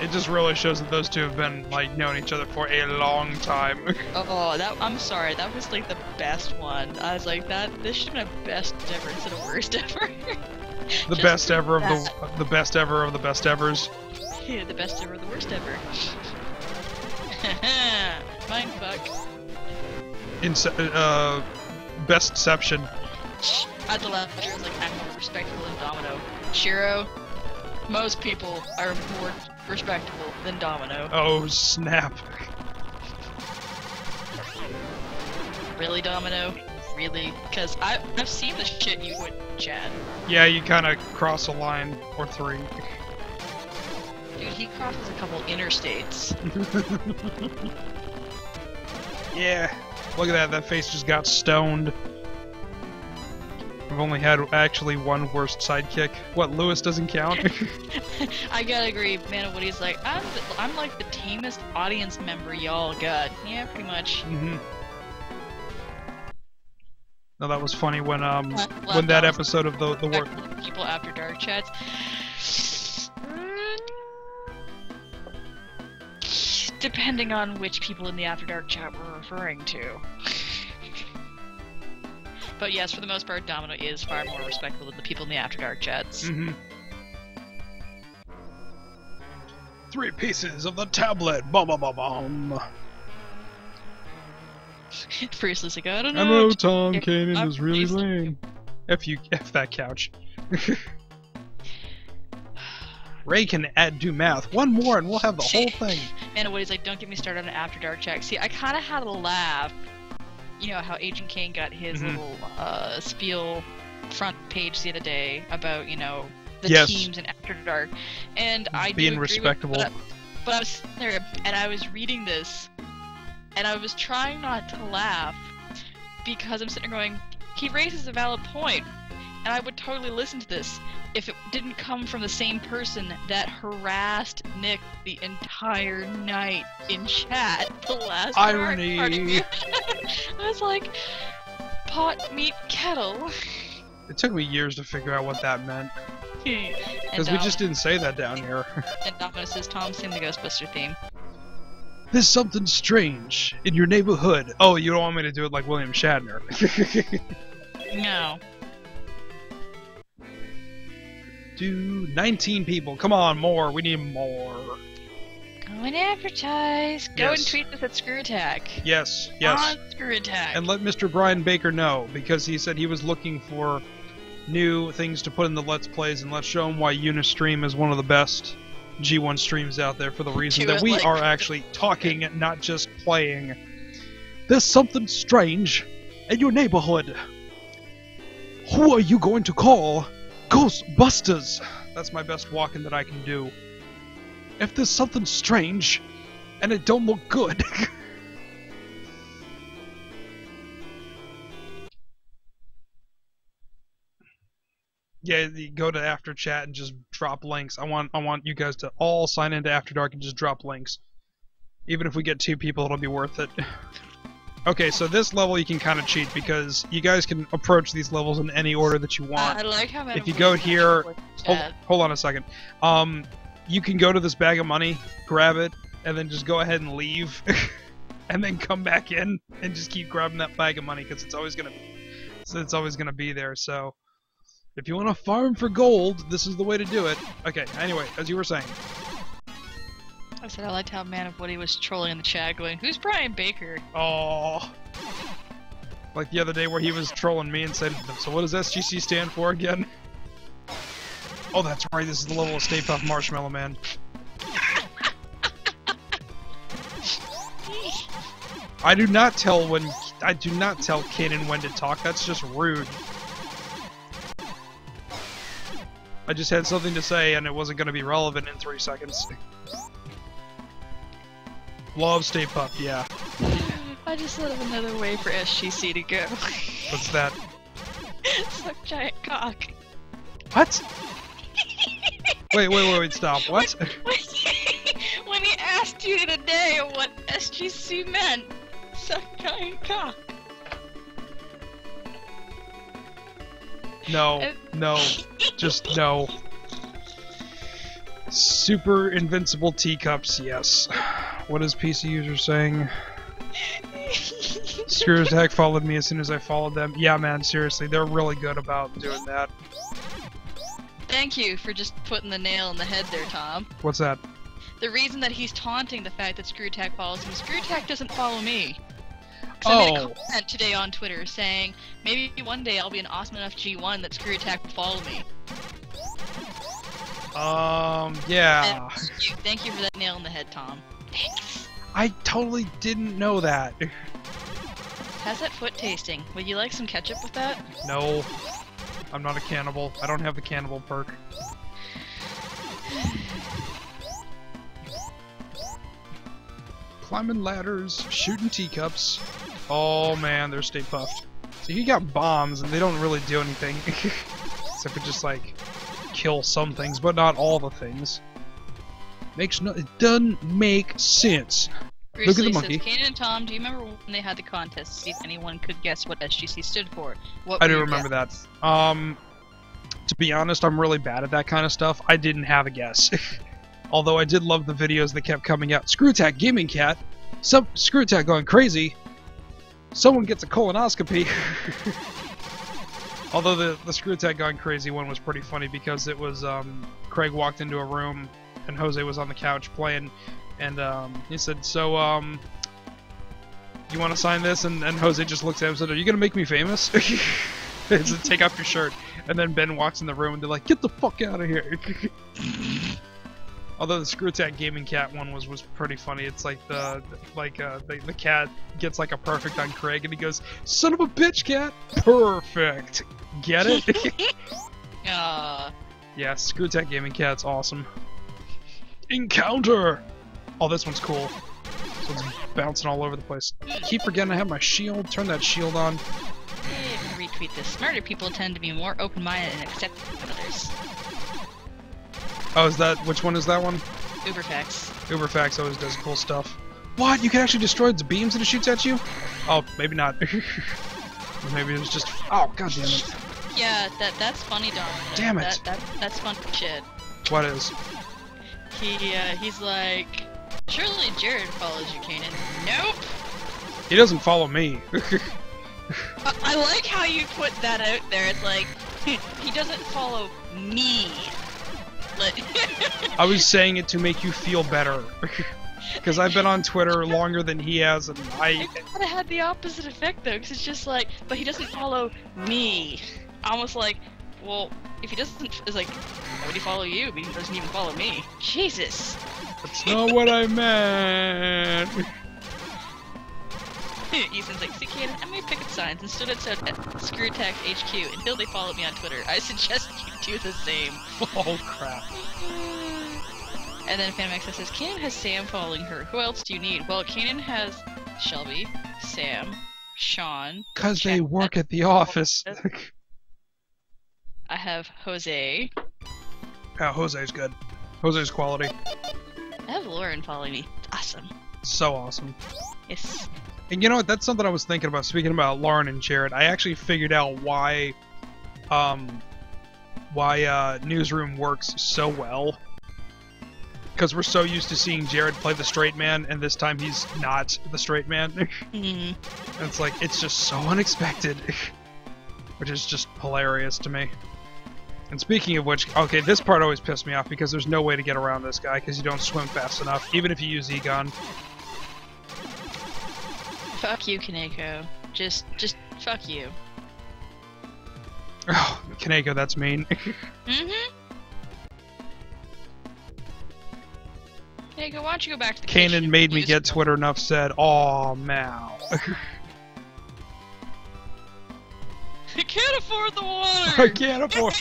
It just really shows that those two have been like knowing each other for a long time.
Oh, that I'm sorry. That was like the best one. I was like, that. This should have been a best ever instead of worst ever.
the
Just
best ever of
that.
the the best ever of the best evers.
Yeah, the best ever, the worst ever. Mindfuck.
Ince- uh, bestception.
At the last, I was like, I'm more respectable than Domino. Shiro, most people are more respectable than Domino.
Oh snap!
Really, Domino? Really? Because I've seen the shit you would, Chad.
Yeah, you kind of cross a line or three.
Dude, he crosses a couple interstates.
Yeah. Look at that. That face just got stoned. I've only had actually one worst sidekick. What? Louis doesn't count.
I gotta agree, Man Woody's like, I'm, the, I'm like the tamest audience member y'all got. Yeah, pretty much.
hmm No, that was funny when um
Well,
when that
was
episode of the the work.
people after dark chats. Depending on which people in the after dark chat we're referring to. But yes, for the most part, Domino is far more respectful than the people in the after dark chats.
hmm Three pieces of the tablet. Bum bum bum bum.
Priestley's like, I don't know.
Hello, Tom
if
Kanan
I'm
was really lame. F you, F that couch. Ray can add do math. One more and we'll have the whole thing.
And Woody's like, don't get me started on an after dark chat. See, I kind of had a laugh. You know how Agent Kane got his
Mhm.
little uh, spiel front page the other day about you know the
Yes.
teams in After Dark, and I do
Being
agree with-
respectable.
but, I, but I was sitting there and I was reading this, and I was trying not to laugh because I'm sitting there going, he raises a valid point, and I would totally listen to this if it didn't come from the same person that harassed Nick the entire night in chat. The last
Irony.
part of. I was like, pot meet kettle.
It took me years to figure out what that meant
Because
we just um, didn't say that down here.
And Domino says, Tom, sing the Ghostbuster theme.
There's something strange in your neighborhood. Oh, you don't want me to do it like William Shatner?
No.
Do 19 people. Come on, more. We need more.
Go and advertise. Go
Yes.
and tweet us at Screw Attack.
Yes, yes.
On Screw Attack.
And let Mr. Brian Baker know because he said he was looking for new things to put in the Let's Plays, and let's show him why Unistream is one of the best G1 streams out there for the reason that we
like-
are actually talking, not just playing. There's something strange in your neighborhood. Who are you going to call? Ghostbusters! That's my best walking that I can do. If there's something strange, and it don't look good. Yeah, you go to After Chat and just drop links. I want I want you guys to all sign into After Dark and just drop links. Even if we get two people, it'll be worth it. Okay, so this level you can kind of cheat because you guys can approach these levels in any order that you
Uh,
want.
I like how
If you go here- Hold, hold on a second. Um, you can go to this bag of money, grab it, and then just go ahead and leave, and then come back in and just keep grabbing that bag of money because it's always gonna, so it's always gonna be there. So, if you want to farm for gold, this is the way to do it. Okay. Anyway, as you were saying,
I said I liked how Man of Woody was trolling in the chat, going, "Who's Brian Baker?"
oh, like the other day where he was trolling me and said, "So what does SGC stand for again?" Oh, that's right. This is the level of Stay Puft Marshmallow Man. I do not tell when I do not tell Kaden when to talk. That's just rude. I just had something to say and it wasn't going to be relevant in three seconds. Love Stay Puft, yeah.
I just thought of another way for SGC to go.
What's that?
Suck giant cock.
What? Wait, wait, wait, wait, stop. What?
when he asked you today what SGC meant, suck guy cock.
No, uh, no, just no. Super invincible teacups, yes. What is PC user saying? Screw Attack followed me as soon as I followed them. Yeah, man, seriously, they're really good about doing that.
Thank you for just putting the nail in the head there, Tom.
What's that?
The reason that he's taunting the fact that Screw Attack follows him, Screw Attack doesn't follow me. I made a comment today on Twitter saying maybe one day I'll be an awesome enough G1 that Screw Attack will follow me.
Um, yeah.
Thank you, thank you for that nail in the head, Tom. Thanks.
I totally didn't know that.
How's that foot tasting? Would you like some ketchup with that?
No. I'm not a cannibal. I don't have the cannibal perk. Climbing ladders, shooting teacups. Oh man, they're Stay Puft. So you got bombs, and they don't really do anything. Except for just like kill some things, but not all the things. Makes no. It doesn't make sense.
Bruce
Look at the monkey.
Says, Kanan and Tom, do you remember when they had the contest to see if anyone could guess what SGC stood for? What
I do remember
guesses?
that. Um, to be honest, I'm really bad at that kind of stuff. I didn't have a guess. Although I did love the videos that kept coming out. Screw Attack Gaming Cat. Some Screw Attack going crazy. Someone gets a colonoscopy. Although the the Screw Attack going crazy one was pretty funny because it was um, Craig walked into a room and Jose was on the couch playing, and um, he said, "So um, you want to sign this?" And, and Jose just looks at him and said, "Are you gonna make me famous?" He said, Take off your shirt. And then Ben walks in the room and they're like, "Get the fuck out of here!" Although the Screw Attack Gaming Cat one was was pretty funny. It's like the like uh, the, the cat gets like a perfect on Craig and he goes, "Son of a bitch, cat, perfect." Get it?
Uh,
yeah, Screw Attack Gaming Cat's awesome. Encounter. Oh, this one's cool. This one's bouncing all over the place. I keep forgetting I have my shield. Turn that shield on.
retweet this. Smarter people tend to be more open-minded and accepting of others.
Oh, is that which one is that one?
Uberfax.
Uberfax always does cool stuff. What? You can actually destroy the beams that it shoots at you? Oh, maybe not. maybe it was just. Oh, god damn it.
Yeah, that that's funny, Dom.
Damn it.
That, that that's funny shit.
What is?
He uh, he's like, surely Jared follows you, Kanan. Nope.
He doesn't follow me.
I, I like how you put that out there. It's like he doesn't follow me.
I was saying it to make you feel better. Because I've been on Twitter longer than he has, and I.
it kind of had the opposite effect though, because it's just like, but he doesn't follow me. Almost like, well, if he doesn't, it's like, why would he follow you? He doesn't even follow me. Jesus.
That's not what I meant.
Ethan's like, see, Kanan, I made picket signs and stood outside at Screw Attack HQ until they followed me on Twitter. I suggest you do the same.
Oh crap.
And then Fanmax says, Kanan has Sam following her. Who else do you need? Well, Kanan has Shelby, Sam, Sean.
Because they work at the office.
I have Jose.
yeah, Jose's good. Jose's quality.
I have Lauren following me. It's awesome.
So awesome.
Yes.
And you know what? That's something I was thinking about. Speaking about Lauren and Jared, I actually figured out why, um, why uh, Newsroom works so well. Because we're so used to seeing Jared play the straight man, and this time he's not the straight man.
Hmm.
It's like it's just so unexpected, which is just hilarious to me. And speaking of which, okay, this part always pissed me off because there's no way to get around this guy because you don't swim fast enough, even if you use Egon.
Fuck you, Kaneko. Just, just fuck you.
Oh, Kaneko, that's mean.
Mm-hmm. Kaneko, why don't you go back to the
Kanan made me get Twitter enough said, "Aw, Mal."
I can't afford the water!
I can't afford.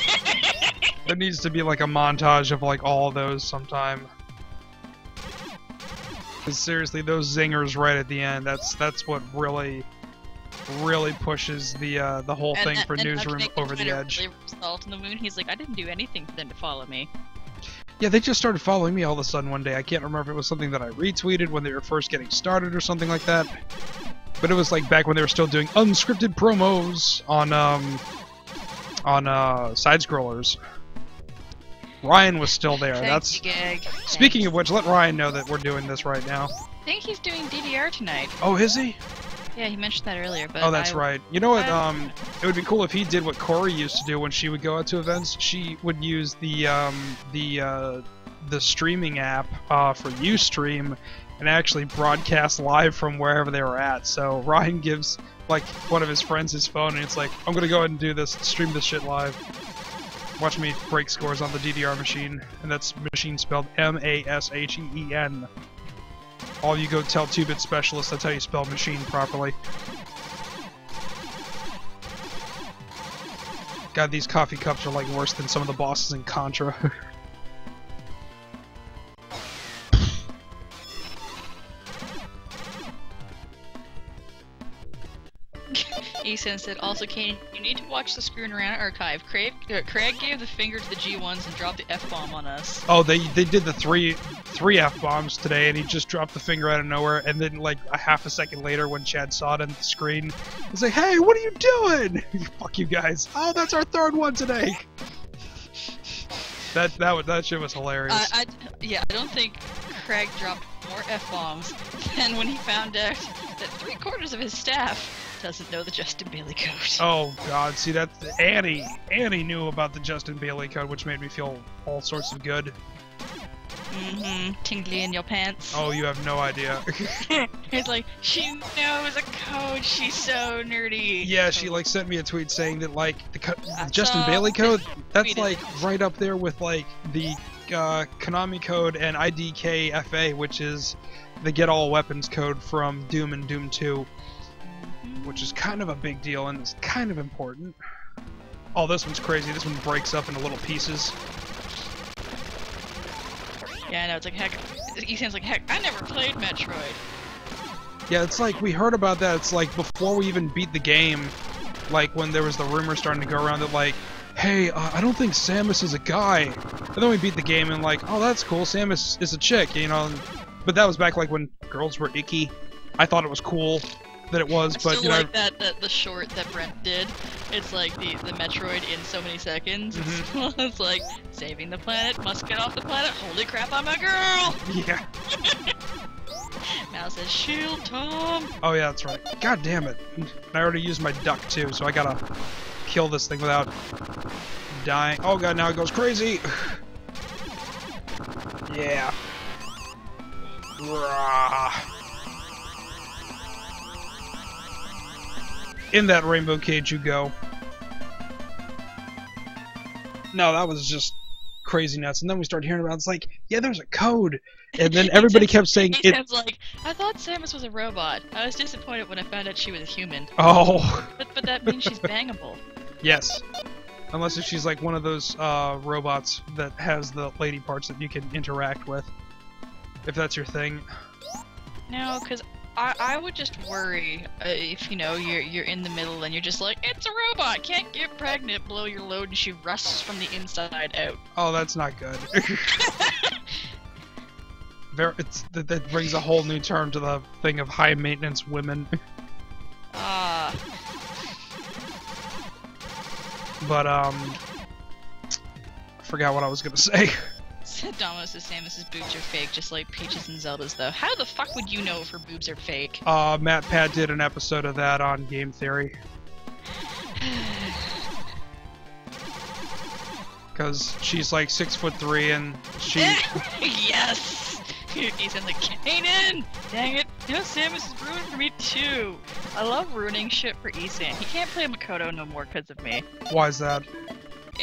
there needs to be like a montage of like all those sometime. 'Cause seriously, those zingers right at the end, that's that's what really really pushes the uh, the whole
And-
thing
and-
for Newsroom over the edge.
really Salt in the moon. He's like, I didn't do anything for them to follow me.
Yeah, they just started following me all of a sudden one day. I can't remember if it was something that I retweeted when they were first getting started or something like that. But it was like back when they were still doing unscripted promos on um on uh side scrollers. Ryan was still there.
Thanks,
That's
Gag.
speaking
Thanks.
of which, let Ryan know that we're doing this right now.
I think he's doing DDR tonight.
Oh, is he?
Yeah, he mentioned that earlier. But
Oh, that's
I-
right. You know what?
I-
Um, it would be cool if he did what Corey used to do when she would go out to events. She would use the um, the uh, the streaming app uh, for UStream and actually broadcast live from wherever they were at. So Ryan gives like one of his friends his phone, and it's like, I'm gonna go ahead and do this, stream this shit live. Watch me break scores on the DDR machine, and that's machine spelled M-A-S-H-E-E-N. All you go tell 2-bit specialists that's how you spell machine properly. God, these coffee cups are like worse than some of the bosses in Contra.
Ethan said, also, Kane, you need to watch the Screwing Around archive. Craig, uh, Craig gave the finger to the G1s and dropped the F bomb on us.
oh, they they did the three three f bombs today, and he just dropped the finger out of nowhere. And then like a half a second later, when Chad saw it on the screen, he's like, "Hey, what are you doing? Fuck you guys! Oh, that's our third one today." That that was that shit was hilarious.
I, I, yeah, I don't think Craig dropped more F bombs than when he found out that three quarters of his staff doesn't know the Justin Bailey code.
Oh God! See that Annie Annie knew about the Justin Bailey code, which made me feel all sorts of good.
Mm-hmm. Tingly in your pants.
Oh, you have no idea.
It's like, she knows a code, she's so nerdy.
yeah, she like sent me a tweet saying that like the, co- the Justin
saw
Bailey code. That's like
it.
right up there with like the uh, Konami code and IDKFA, which is the get all weapons code from Doom and Doom 2, which is kind of a big deal and it's kind of important. Oh, this one's crazy. This one breaks up into little pieces.
Yeah, I know, it's like, heck, Ethan's like, heck, I never played Metroid.
Yeah, it's like we heard about that. It's like before we even beat the game, like when there was the rumor starting to go around that like, hey, uh, I don't think Samus is a guy. And then we beat the game and like, oh, that's cool. Samus is a chick, you know. But that was back like when girls were icky. I thought it was cool that it was,
I
but you know,
like that, that the short that Brent did. It's like the, the Metroid in so many seconds.
Mm-hmm.
it's like, saving the planet, must get off the planet, holy crap, I'm a girl!
yeah.
Mal says, shield Tom!
Oh yeah, that's right. God damn it! I already used my duck too, so I gotta kill this thing without dying. Oh god, now it goes crazy. yeah. Rah. In that rainbow cage you go. No, that was just crazy nuts. And then we started hearing about it's like, yeah, there's a code. And then everybody kept saying it.
Like, I thought Samus was a robot. I was disappointed when I found out she was a human.
Oh.
But, but that means she's bangable.
Yes. Unless if she's like one of those uh, robots that has the lady parts that you can interact with. If that's your thing.
No, because I, I would just worry uh, if you know you're you're in the middle and you're just like it's a robot can't get pregnant blow your load and she rusts from the inside out.
Oh, that's not good. Ver it's, that, that brings a whole new term to the thing of high maintenance women.
Ah,
but, um. I forgot what I was gonna say.
Said Domino says Samus's boobs are fake, just like Peaches and Zelda's though. How the fuck would you know if her boobs are fake?
Uh, MatPat did an episode of that on Game Theory. Because she's like six foot three and she.
yes! He's in the Kanan! Dang it! You know Samus is ruined for me too! I love ruining shit for Ethan. He can't play Makoto no more because of me.
Why is that?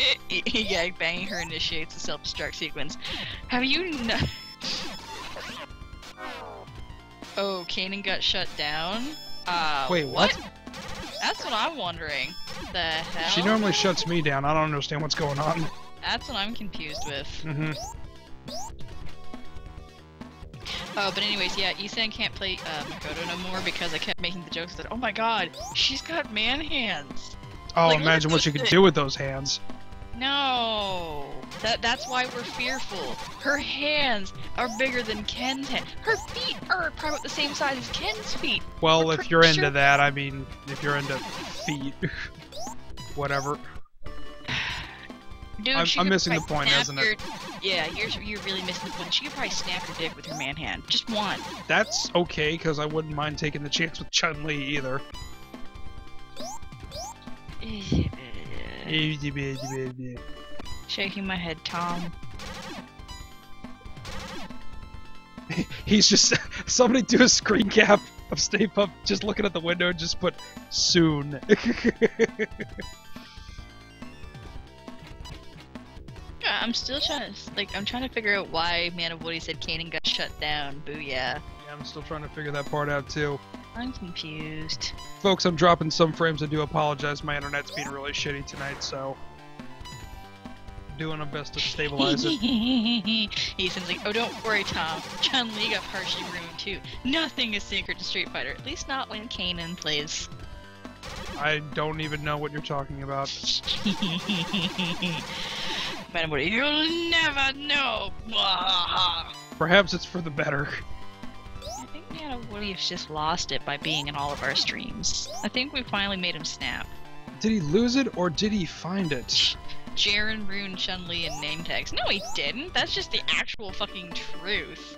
yeah, banging her initiates the self-destruct sequence. Have you kn- Oh, Kanan got shut down? Uh,
Wait, what?
That's what I'm wondering. The hell?
She normally shuts me down. I don't understand what's going on.
That's what I'm confused with.
hmm
Oh, but anyways, yeah, Ethan can't play uh, Makoto no more because I kept making the jokes that, oh my god, she's got man hands.
Oh,
Like,
imagine what she could do with those hands.
No, that that's why we're fearful. Her hands are bigger than Ken's hand. Her feet are probably the same size as Ken's feet.
Well,
We're
if you're into
sure-
that, I mean, if you're into feet, whatever.
Dude,
I'm- I'm missing the point, isn't it?
Yeah, you're you're really missing the point. She could probably snap your dick with her man hand, just one.
That's okay, because I wouldn't mind taking the chance with Chun Li either.
Shaking my head, Tom.
He's just somebody do a screen cap of Stay Puft just looking at the window and just put soon.
Yeah, I'm still trying to like I'm trying to figure out why Man of Woody said Kanan got shut down. Booyah.
Yeah, I'm still trying to figure that part out too.
I'm confused.
Folks, I'm dropping some frames. I do apologize. My internet's being really shitty tonight, so doing my best to stabilize it.
Ethan's like, oh, don't worry, Tom. Chun Li got partially ruined too. Nothing is secret to Street Fighter, at least not when Kanan plays.
I don't even know what you're talking about.
You'll never know.
Perhaps it's for the better.
I think Man of Woody has just lost it by being in all of our streams. I think we finally made him snap.
Did he lose it or did he find it?
Jaren, Rune, Chun Li, and name tags. No, he didn't. That's just the actual fucking truth.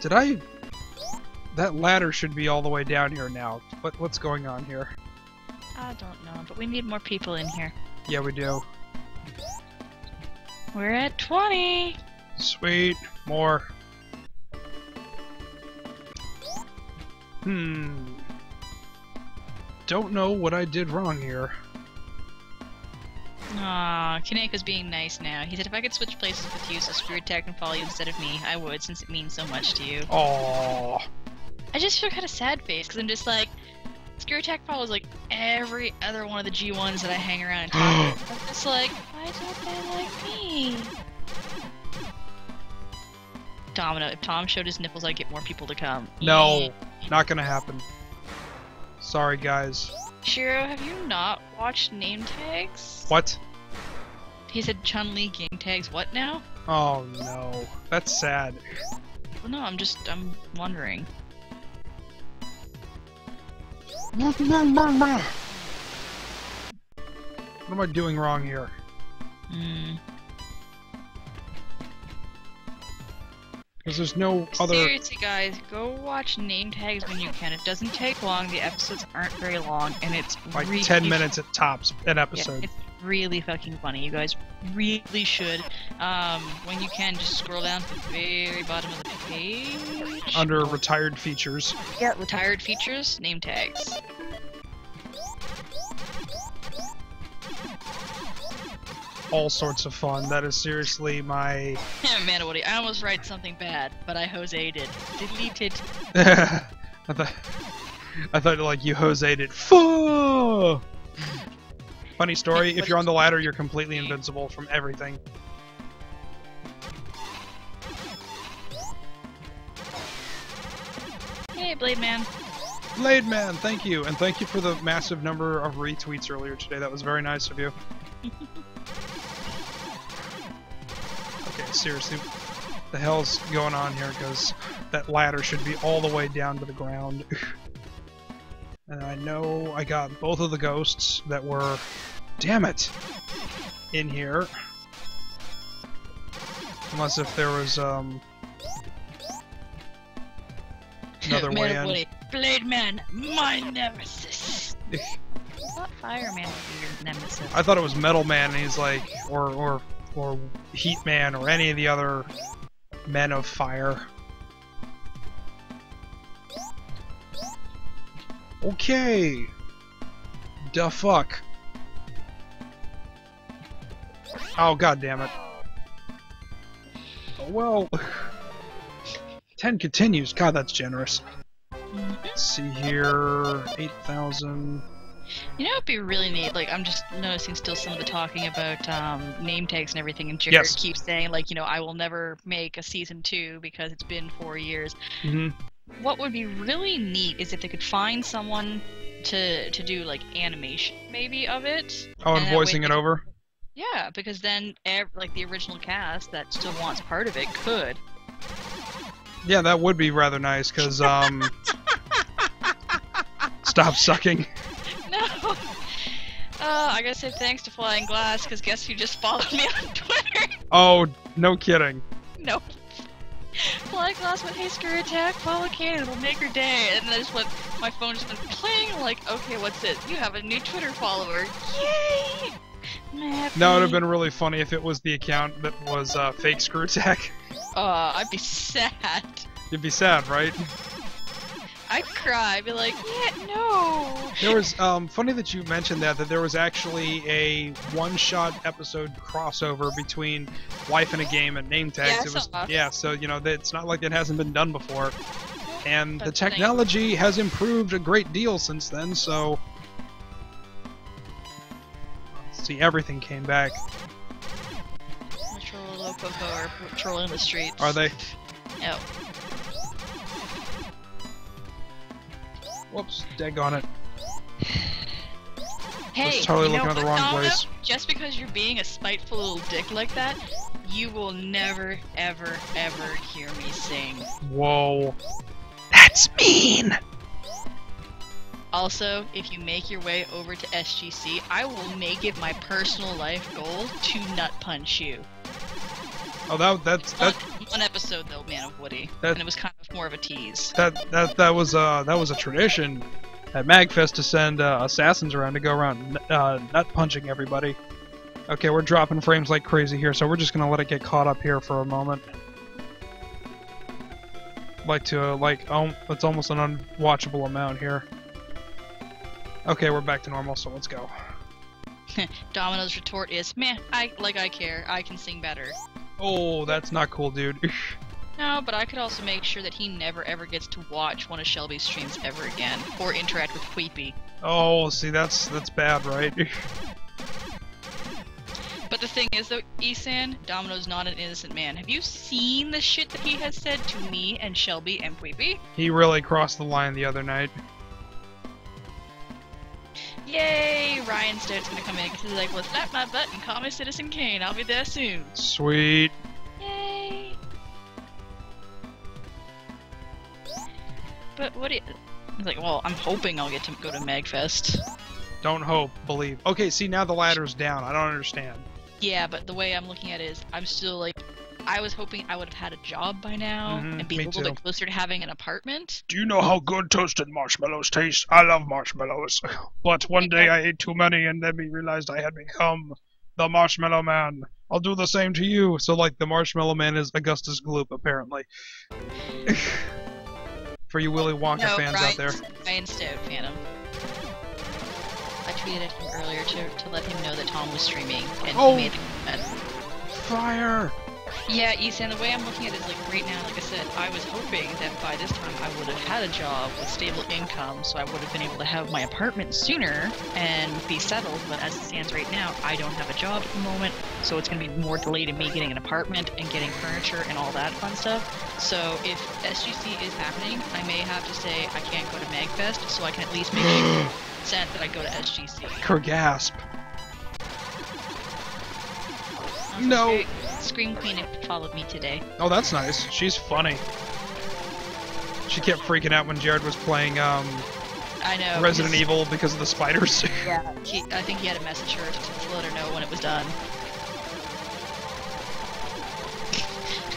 Did I? That ladder should be all the way down here now. What what's going on here?
I don't know, but we need more people in here.
Yeah, we do.
We're at 20.
Sweet, more. Hmm. Don't know what I did wrong here.
Aw, Kaneko's being nice now. He said if I could switch places with you so Screw Attack can follow you instead of me, I would, since it means so much to you.
Oh,
I just feel kind of sad face, because I'm just like, Screw Attack follows like every other one of the G1s that I hang around and talk with. I'm just like, why don't they like me? Domino, if Tom showed his nipples, I'd get more people to come.
no, not gonna happen. Sorry, guys.
Shiro, have you not watched name tags?
What?
He said Chun Li game tags. What now?
Oh no, that's sad.
Well, no, I'm just I'm wondering.
What am I doing wrong here?
Hmm.
Because there's no other.
Seriously, guys, go watch name tags when you can. It doesn't take long. The episodes aren't very long, and it's
Like
really
10 minutes at tops an
Yeah,
episode.
it's really fucking funny. You guys really should. Um, when you can, just scroll down to the very bottom of the page.
Under retired features.
yeah, retired features, name tags.
All sorts of fun. That is seriously my.
Man, Woody, I almost write something bad, but I Jose did. Deleted.
I thought. I thought like you Jose'd it. Fuh! Funny story. If you're on the ladder, you're completely invincible from everything.
Hey, Blade Man.
Blade Man, thank you, and thank you for the massive number of retweets earlier today. That was very nice of you. seriously, the hell's going on here? Because that ladder should be all the way down to the ground. and I know I got both of the ghosts that were, damn it, in here. Unless if there was um another
Man
way in.
Blade Man, my nemesis. I thought Fireman would be your nemesis.
I thought it was Metal Man, and he's like, or or or Heat Man, or any of the other men of fire. Okay. Da fuck. Oh god damn it. Oh, well. Ten continues. God, that's generous. Let's see here. 8,000.
You know, it'd be really neat. Like, I'm just noticing still some of the talking about um, name tags and everything, and Jared
Yes.
keeps saying like, you know, I will never make a season two because it's been four years.
hmm
What would be really neat is if they could find someone to to do like animation maybe of it.
Oh, and
And
voicing
way
it over.
Yeah, because then ev- like the original cast that still wants part of it could.
Yeah, that would be rather nice, because, um... stop sucking.
Uh, I gotta say thanks to Flying Glass, because guess who just followed me on Twitter?
Oh, no kidding.
no. Flying Glass went, hey, Screw Attack, follow Cannon, it'll make her day. And then I just went, my phone just went playing, like, okay, what's it? You have a new Twitter follower. Yay!
That would have been really funny if it was the account that was uh, fake screw attack.
Uh, I'd be sad.
You'd be sad, right?
I'd cry, I'd be like, yeah, no.
There was um, funny that you mentioned that that there was actually a one-shot episode crossover between Wife in a Game and Name Tags.
Yeah,
it was yeah, so you know it's not like it hasn't been done before, and the
That's the
technology has improved a great deal since then. So see, everything came back.
Metro Lococo are patrolling the streets.
Are they?
Yep.
Whoops, dead on it.
Hey,
totally
you know
looking at the wrong place.
Just because you're being a spiteful little dick like that, you will never, ever, ever hear me sing.
Whoa, that's mean.
Also, if you make your way over to SGC, I will make it my personal life goal to nut punch you.
Oh, that that's
One,
that
one episode though, Man of Woody,
That-
and it was kind of more of a tease.
that that that was uh that was a tradition at Magfest to send uh, assassins around to go around uh, nut punching everybody. Okay, we're dropping frames like crazy here, so we're just gonna let it get caught up here for a moment. Like to uh, like um, it's almost an unwatchable amount here. Okay, we're back to normal, so let's go.
Domino's retort is, "Meh, I like I care. I can sing better."
Oh, that's not cool, dude.
No, but I could also make sure that he never ever gets to watch one of Shelby's streams ever again, or interact with Queepy.
oh, see, that's that's bad, right?
But the thing is, though, Isan, Domino's not an innocent man. Have you seen the shit that he has said to me and Shelby and Queepy?
he really crossed the line the other night.
Yay! Ryan Stone's gonna come in because he's like, well, snap my butt and call me Citizen Kane. I'll be there soon.
Sweet.
Yay! But what do you... He's like, well, I'm hoping I'll get to go to Magfest.
Don't hope, believe. Okay, see now the ladder's down. I don't understand.
Yeah, but the way I'm looking at it is, I'm still like, I was hoping I would have had a job by now
Mhm,
and be a little
too.
bit closer to having an apartment.
Do you know how good toasted marshmallows taste? I love marshmallows. But one day I ate too many and then we realized I had become the marshmallow man. I'll do the same to you. So like the marshmallow man is Augustus Gloop apparently. For you Willy Wonka
no,
fans
Ryan,
out there.
Ryan Stone, Phantom. I tweeted at him earlier to, to let him know that Tom was streaming, and
Oh.
he made a comment.
Fire!
Yeah, Ethan, the way I'm looking at it is like right now, like I said, I was hoping that by this time I would have had a job with stable income, so I would have been able to have my apartment sooner and be settled. But as it stands right now, I don't have a job at the moment, so it's going to be more delayed in me getting an apartment and getting furniture and all that fun stuff. So if SGC is happening, I may have to say I can't go to Magfest, so I can at least make sure that I go to SGC.
Kergasp. No.
Scream- Scream Queen followed me today.
Oh, that's nice. She's funny. She kept freaking out when Jared was playing um,
I know.
Resident Evil because of the spiders.
Yeah, he, I think he had to message her to, to let her know when it was done.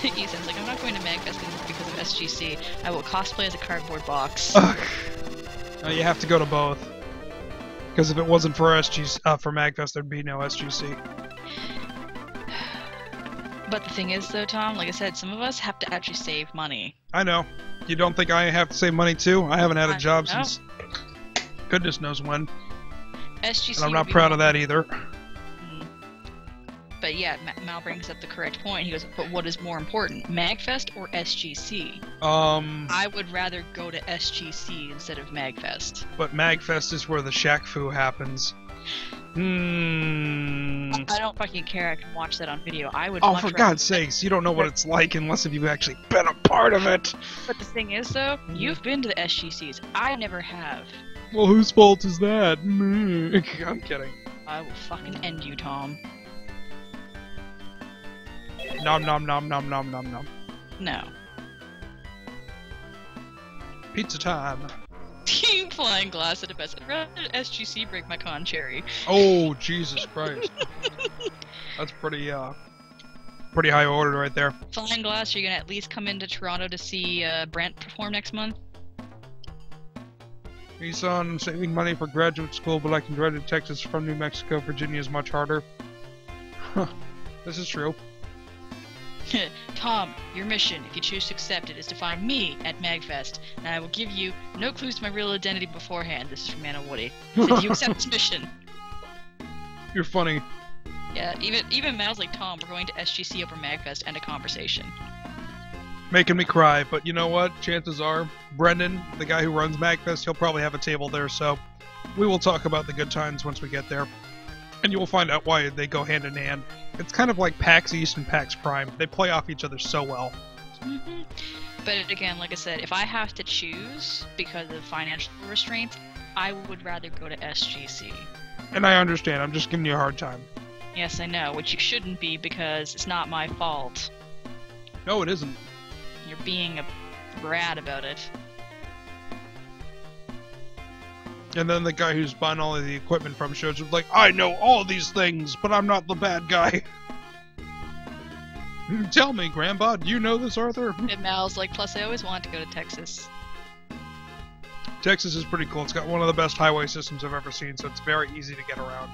Ethan's like, I'm not going to Magfest because of SGC. I will cosplay as a cardboard box.
Ugh. No, you have to go to both. Because if it wasn't for SGC, uh, for Magfest, there'd be no SGC.
But the thing is, though, Tom, like I said, some of us have to actually save money.
I know. You don't think I have to save money too? I haven't had a
I
job
know.
since goodness knows when,
SGC.
and I'm not proud of that either.
Mm. But yeah, Ma- Mal brings up the correct point. He goes, "But what is more important, Magfest or SGC?"
Um,
I would rather go to SGC instead of Magfest.
but Magfest is where the Shaq Fu happens. Hmm.
I don't fucking care. I can watch that on video. I would.
Oh, for God's sakes, you don't know what it's like unless if you've actually been a part of it.
But the thing is, though, you've been to the SGCs. I never have.
Well, whose fault is that? I'm kidding.
I will fucking end you, Tom.
Nom nom nom nom nom nom nom.
No.
Pizza time.
Team Flying Glass at the best. I'd rather SGC break my con cherry.
Oh, Jesus Christ. That's pretty, uh, pretty high order right there.
Flying Glass, you're you gonna at least come into Toronto to see uh, Brent perform next month?
He's on saving money for graduate school, but I can drive to Texas from New Mexico. Virginia is much harder. Huh. This is true.
Tom, your mission, if you choose to accept it, is to find me at Magfest, and I will give you no clues to my real identity beforehand. This is from Anna Woody. If you accept this mission,
You're funny.
yeah, even even Mal's like Tom, we're going to SGC over Magfest and a conversation.
Making me cry, but you know what? Chances are, Brendan, the guy who runs MagFest, he'll probably have a table there, so we will talk about the good times once we get there. And you will find out why they go hand in hand. It's kind of like PAX East and PAX Prime. They play off each other so well.
hmm But again, like I said, if I have to choose because of financial restraints, I would rather go to SGC.
And I understand, I'm just giving you a hard time.
Yes, I know, which you shouldn't be because it's not my fault.
No, it isn't.
You're being a brat about it.
And then the guy who's buying all of the equipment from shows is like, I know all these things, but I'm not the bad guy. Tell me, Grandpa, do you know this, Arthur?
And Mal's like, plus I always wanted to go to Texas.
Texas is pretty cool. It's got one of the best highway systems I've ever seen, so it's very easy to get around.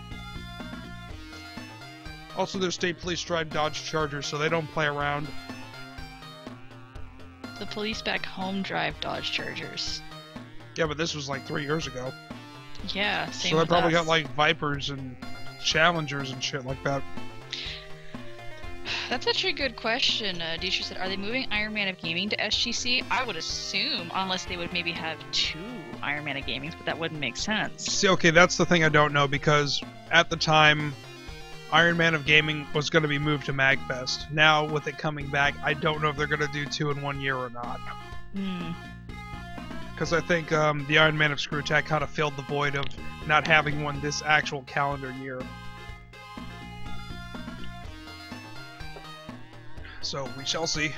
Also, there's state police drive Dodge Chargers, so they don't play around.
The police back home drive Dodge Chargers.
Yeah, but this was like three years ago.
Yeah, same
so they probably
us.
got like Vipers and Challengers and shit like that.
That's actually a good question. Uh, Deisha said, are they moving Iron Man of Gaming to SGC? I would assume, unless they would maybe have two Iron Man of Gamings, but that wouldn't make sense.
See, okay, that's the thing I don't know because at the time, Iron Man of Gaming was going to be moved to Magfest. Now, with it coming back, I don't know if they're going to do two in one year or not.
Hmm.
Because I think um, the Iron Man of Screw Attack kind of filled the void of not having one this actual calendar year. So we shall see.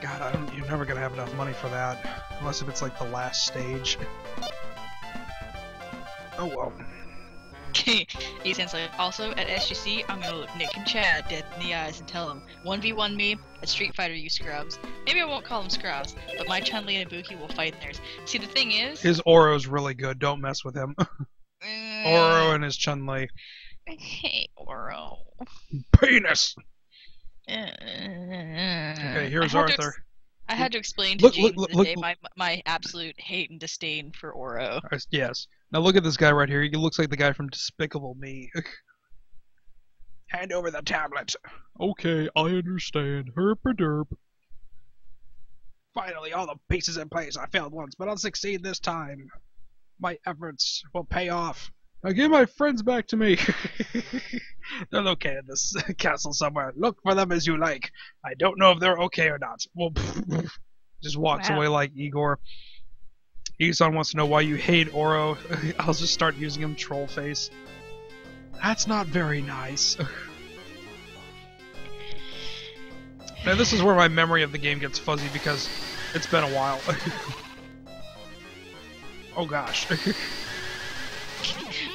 God, I don't, you're never gonna have enough money for that, unless if it's like the last stage. Oh well.
Ethan's like, also at SGC, I'm gonna look Nick and Chad dead in the eyes and tell them 1v1 me at Street Fighter, you scrubs. Maybe I won't call them scrubs, but my Chun Li and Ibuki will fight theirs. See, the thing is,
His Oro's really good. Don't mess with him.
uh,
Oro and his Chun Li.
I hate Oro.
Penis.
Okay,
Okay, here's Arthur.
I had to explain to
Look,
James
look,
the
look,
day
look.
my my absolute hate and disdain for Oro.
Yes. Now look at this guy right here. He looks like the guy from Despicable Me. Hand over the tablet. Okay, I understand. Herp a derp. Finally, all the pieces in place. I failed once, but I'll succeed this time. My efforts will pay off. Now give my friends back to me. they're located in this castle somewhere. Look for them as you like. I don't know if they're okay or not. Well, just walks
Wow.
away like Igor. Isan wants to know why you hate Oro. I'll just start using him troll face. That's not very nice. now this is where my memory of the game gets fuzzy because it's been a while. oh gosh.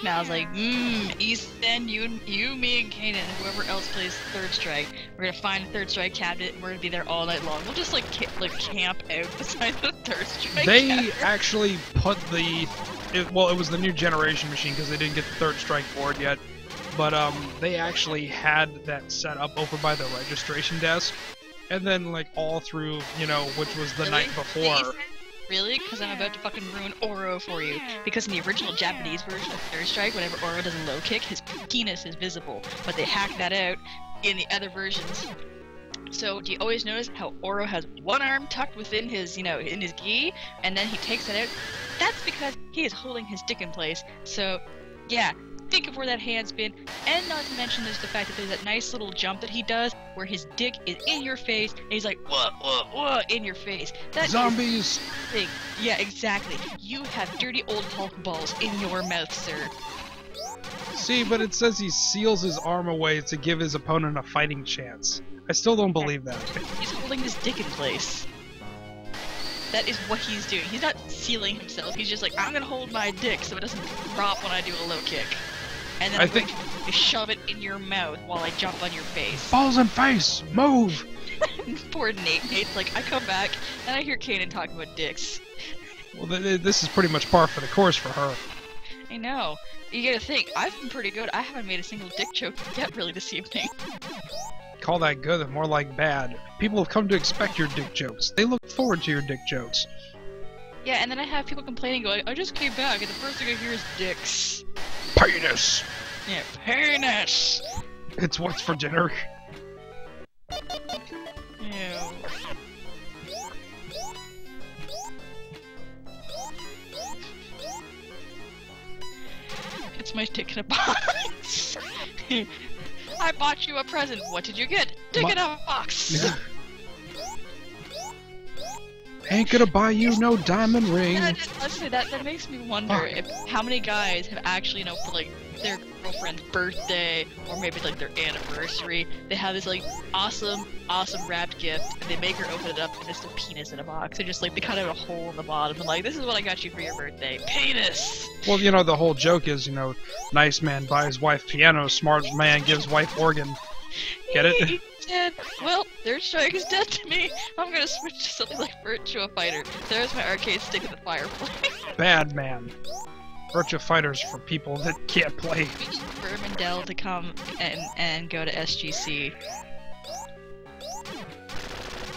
Now I was like, mmm, East End, you, and you, me, and Kanan, and whoever else plays Third Strike, we're gonna find a Third Strike cabinet, and we're gonna be there all night long. We'll just like ca- like camp out beside the Third Strike.
they
cabinet.
actually put the it, well, it was the new generation machine because they didn't get the third strike board yet. But um, they actually had that set up over by the registration desk, and then like all through, you know, which was the
Really?
night before.
Really? Because I'm about to fucking ruin Oro for you. Because in the original Japanese version of Third Strike, whenever Oro does a low kick, his penis is visible. But they hacked that out in the other versions. So do you always notice how Oro has one arm tucked within his, you know, in his gi, and then he takes it out? That's because he is holding his dick in place. So, yeah, think of where that hand's been. And not to mention there's the fact that there's that nice little jump that he does where his dick is in your face and he's like, what, what, what, in your face. That
Zombies!
thing. Yeah, exactly. You have dirty old Hulk balls in your mouth, sir.
See, but it says he seals his arm away to give his opponent a fighting chance. I still don't believe that.
He's holding his dick in place. That is what he's doing. He's not sealing himself. He's just like, I'm gonna hold my dick so it doesn't drop when I do a low kick. And then
I
I'm
think-
shove it in your mouth while I jump on your face.
Balls and face! Move!
Poor Nate. Nate's like, I come back and I hear Kanan talking about dicks.
Well, th- th- this is pretty much par for the course for her.
I know. You gotta think, I've been pretty good. I haven't made a single dick joke yet really this evening.
Call that good, more like bad. People have come to expect your dick jokes. They look forward to your dick jokes.
Yeah, and then I have people complaining going, I just came back and the first thing I hear is dicks.
Penis!
Yeah, penis!
It's what's for dinner.
It's my dick in a box. I bought you a present. What did you get? Dick
My-
in a box.
Ain't gonna buy you no diamond ring.
That, honestly, that, that makes me wonder
Fuck.
if how many guys have actually, you know, for like their girlfriend's birthday or maybe like their anniversary, they have this like awesome, awesome wrapped gift, and they make her open it up, and it's a penis in a box. They're just like they cut out a hole in the bottom, and like this is what I got you for your birthday, penis.
Well, you know, the whole joke is, you know, nice man buys wife piano, smart man gives wife organ. Get it?
Well, Third Strike is dead to me. I'm gonna switch to something like Virtua Fighter. There's my arcade stick in the fireplace.
Bad man. Virtua Fighters for people that can't play.
We need Vermindell to come and and go to SGC.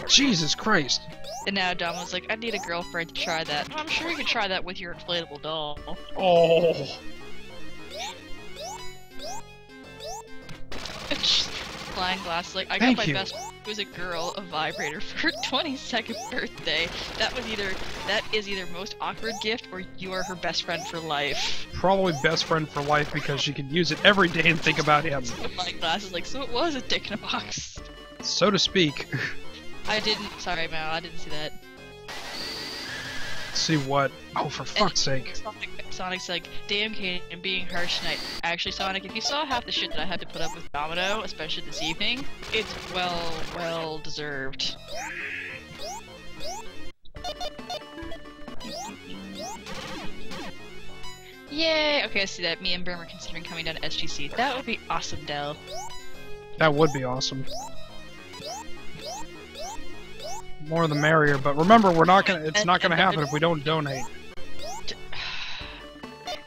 Jesus Christ.
And now Dom was like, I need a girlfriend to try that. I'm sure you could try that with your inflatable doll.
Oh.
Flying glass, like, I
Thank
got my
you.
best who was a girl a vibrator for her 22nd birthday. That was either, that is either most awkward gift or you are her best friend for life.
Probably best friend for life because she could use it every day and think about him.
Flying glass is like, so it was a dick in a box.
So to speak.
I didn't, sorry Mal, I didn't see that.
See what? Oh, for fuck's sake.
Sonic, Sonic's like, damn Kane, I'm being harsh tonight. Actually, Sonic, if you saw half the shit that I had to put up with Domino, especially this evening, it's well, well deserved. Yay! Okay, I see that. Me and Brim are considering coming down to SGC. That would be awesome, Dell.
That would be awesome. More the merrier, but remember, we're not gonna. It's not gonna happen if we don't donate.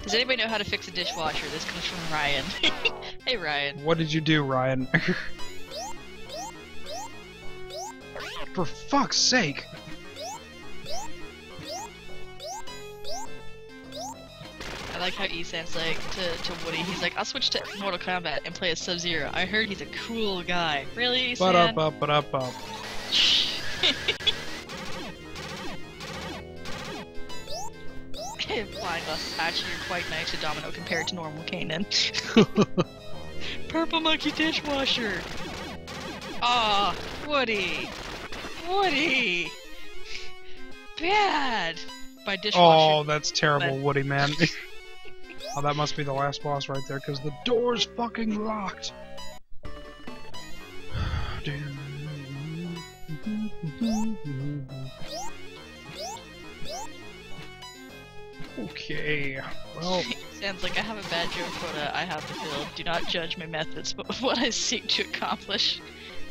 Does anybody know how to fix a dishwasher? This comes from Ryan. hey, Ryan.
What did you do, Ryan? For fuck's sake!
I like how Esan's like to, to Woody. He's like, I'll switch to Mortal Kombat and play as Sub Zero. I heard he's a cool guy. Really, Esan?
But up, up, but up, up.
Flying Glass, actually, you're quite nice to Domino compared to normal Kanan. Purple Monkey Dishwasher! Ah, Woody! Woody! Bad! By dishwasher.
Oh, that's terrible, Woody man. oh, that must be the last boss right there, because the door's fucking locked. Okay, well,
Sounds like I have a bad joke quota I have to fill. Do not judge my methods, but what I seek to accomplish.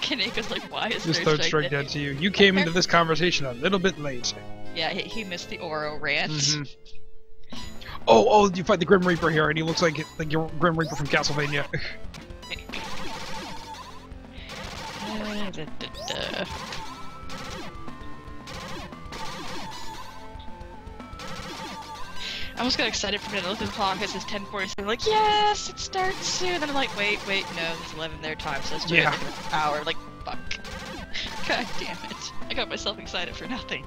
Kaneko's like, why is
this
third strike dead?
to you. You came into this conversation a little bit late.
Yeah, he, he missed the Oro rant.
Mhm. Oh, oh, you fight the Grim Reaper here, and he looks like like your Grim Reaper from Castlevania.
da, da, da. I almost got excited for a minute. I looked at the clock. It says 10:47. Like, yes, it starts soon. Then I'm like, wait, wait, no, it's 11 their time, so it's just
yeah.
like an hour. Like, fuck. God damn it! I got myself excited for nothing.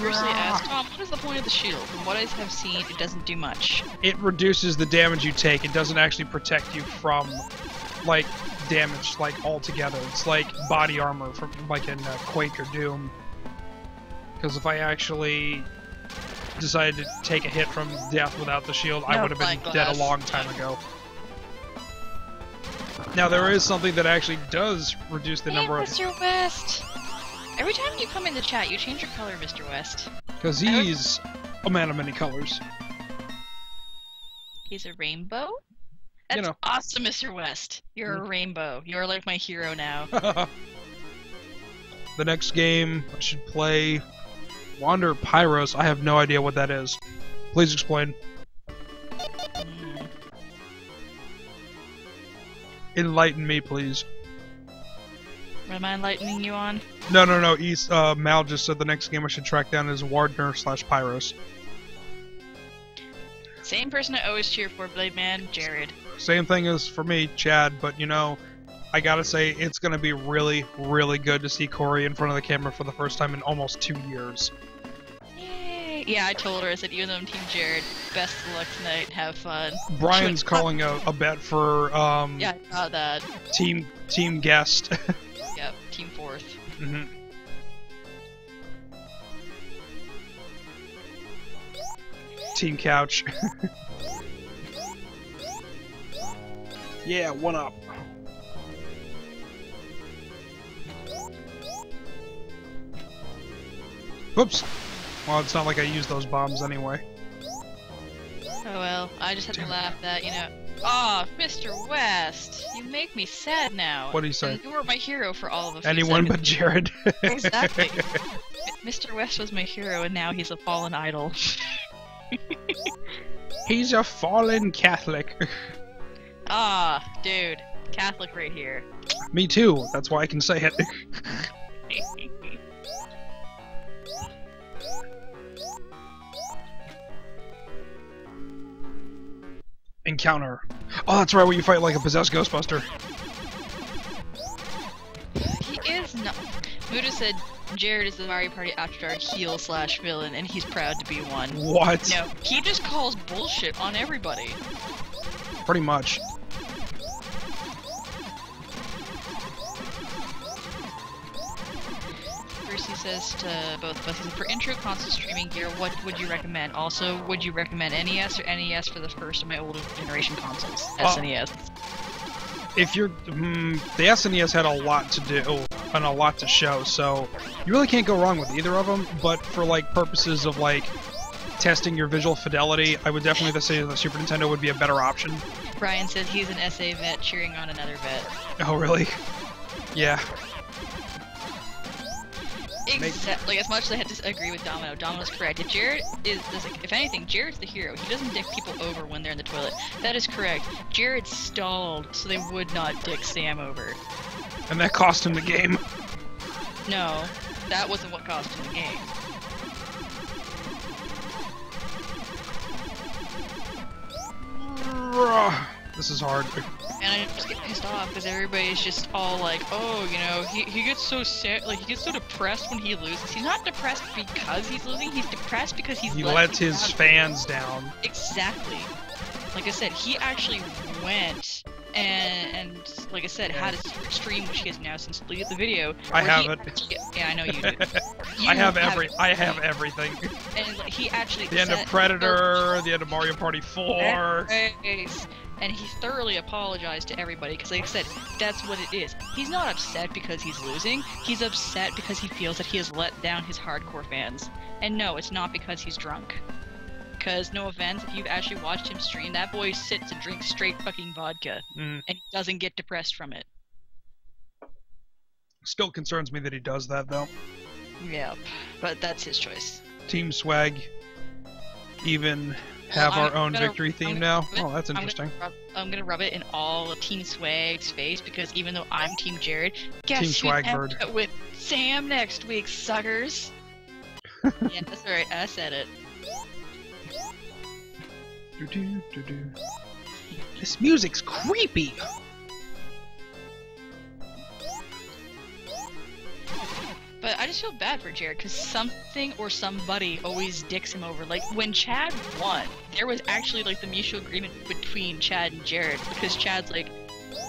Firstly, asked Tom, what is the point of the shield? From what I have seen, it doesn't do much.
It reduces the damage you take. It doesn't actually protect you from, like, damage, like, altogether. It's like body armor from, like, in uh, Quake or Doom. Because if I actually decided to take a hit from death without the shield, I would have been
blind
dead a long time ago. Now, there is something that actually does reduce the
hey,
number of...
Mr. West! Every time you come in the chat, you change your color, Mr. West.
Because he's a man of many colors.
He's a rainbow? That's
You know.
awesome, Mr. West. You're a rainbow. You're like my hero now.
the next game I should play Wardner Pyros. I have no idea what that is. Please explain. Enlighten me, please.
What am I enlightening you on?
No, no, no. East, uh, Mal just said the next game I should track down is Wardner slash Pyros.
Same person I always cheer for, Blade Man, Jared.
Same thing as for me, Chad. But you know, I gotta say it's gonna be really, really good to see Corey in front of the camera for the first time in almost two years.
Yeah, I told her, I said, even though I'm Team Jared, best of luck tonight, have fun.
Brian's calling a, a bet for um,
Yeah, I saw that.
team team guest.
Yep, Team Fourth.
hmm Team couch. yeah, one up. Whoops. Well, it's not like I used those bombs anyway.
Oh well, I just had to laugh that, you know. Oh, Mr. West, you make me sad now.
What do you say?
You were my hero for all of few
Anyone but. Jared.
Exactly. Mr. West was my hero, and now he's a fallen idol.
He's a fallen Catholic.
Ah, dude, Catholic right here.
Me too. That's why I can say it. Encounter. Oh, that's right. Where you fight like a possessed Ghostbuster.
he is not. Muda said Jared is the Mario Party After Dark heel slash villain, and he's proud to be one.
What?
No, he just calls bullshit on everybody.
Pretty much.
First, he says to both of us, for intro console streaming gear, what would you recommend? Also, would you recommend NES or NES for the first of my older generation consoles?
Oh.
SNES.
If you're, mm, the SNES had a lot to do and a lot to show, so you really can't go wrong with either of them. But for like purposes of like testing your visual fidelity, I would definitely say the Super Nintendo would be a better option.
Brian says he's an SA vet cheering on another vet.
Oh, really? Yeah.
Exactly. Like as much as I had to agree with Domino, Domino's correct. If Jared is, is like, if anything, Jared's the hero. He doesn't dick people over when they're in the toilet. That is correct. Jared stalled so they would not dick Sam over.
And that cost him the game.
No, that wasn't what cost him the game.
This is hard.
And I just get pissed off because everybody's just all like, oh, you know, he, he gets so sad, like he gets so depressed when he loses. He's not depressed because he's losing. He's depressed because he's
He
let
lets his
down.
fans down.
Exactly. Like I said, he actually went and, and like I said, had a stream, which he has now since deleted the video.
I have
he
it.
yeah, I know you do. You
I have every.
it.
I have everything.
And like, he actually
The end of Predator. Oh, the end of Mario Party 4.
Yes. And he thoroughly apologized to everybody because, like I said, that's what it is. He's not upset because he's losing. He's upset because he feels that he has let down his hardcore fans. And no, it's not because he's drunk. Because, no offense, if you've actually watched him stream, that boy sits and drinks straight fucking vodka.
Mm.
And he doesn't get depressed from it.
Still concerns me that he does that though.
Yep, but that's his choice.
Team Swag even have
Well,
our
I'm
own
gonna-
victory theme
gonna
now? Oh, that's
I'm gonna
interesting.
rub- I'm gonna rub it in all of Team Swag's face because even though I'm Team Jared, guess
Team Swagbird.
with Sam next week, suckers. yeah, that's right. I said it.
Do-do, do-do. This music's creepy.
But I just feel bad for Jared because something or somebody always dicks him over. Like when Chad won, there was actually like the mutual agreement between Chad and Jared because Chad's like,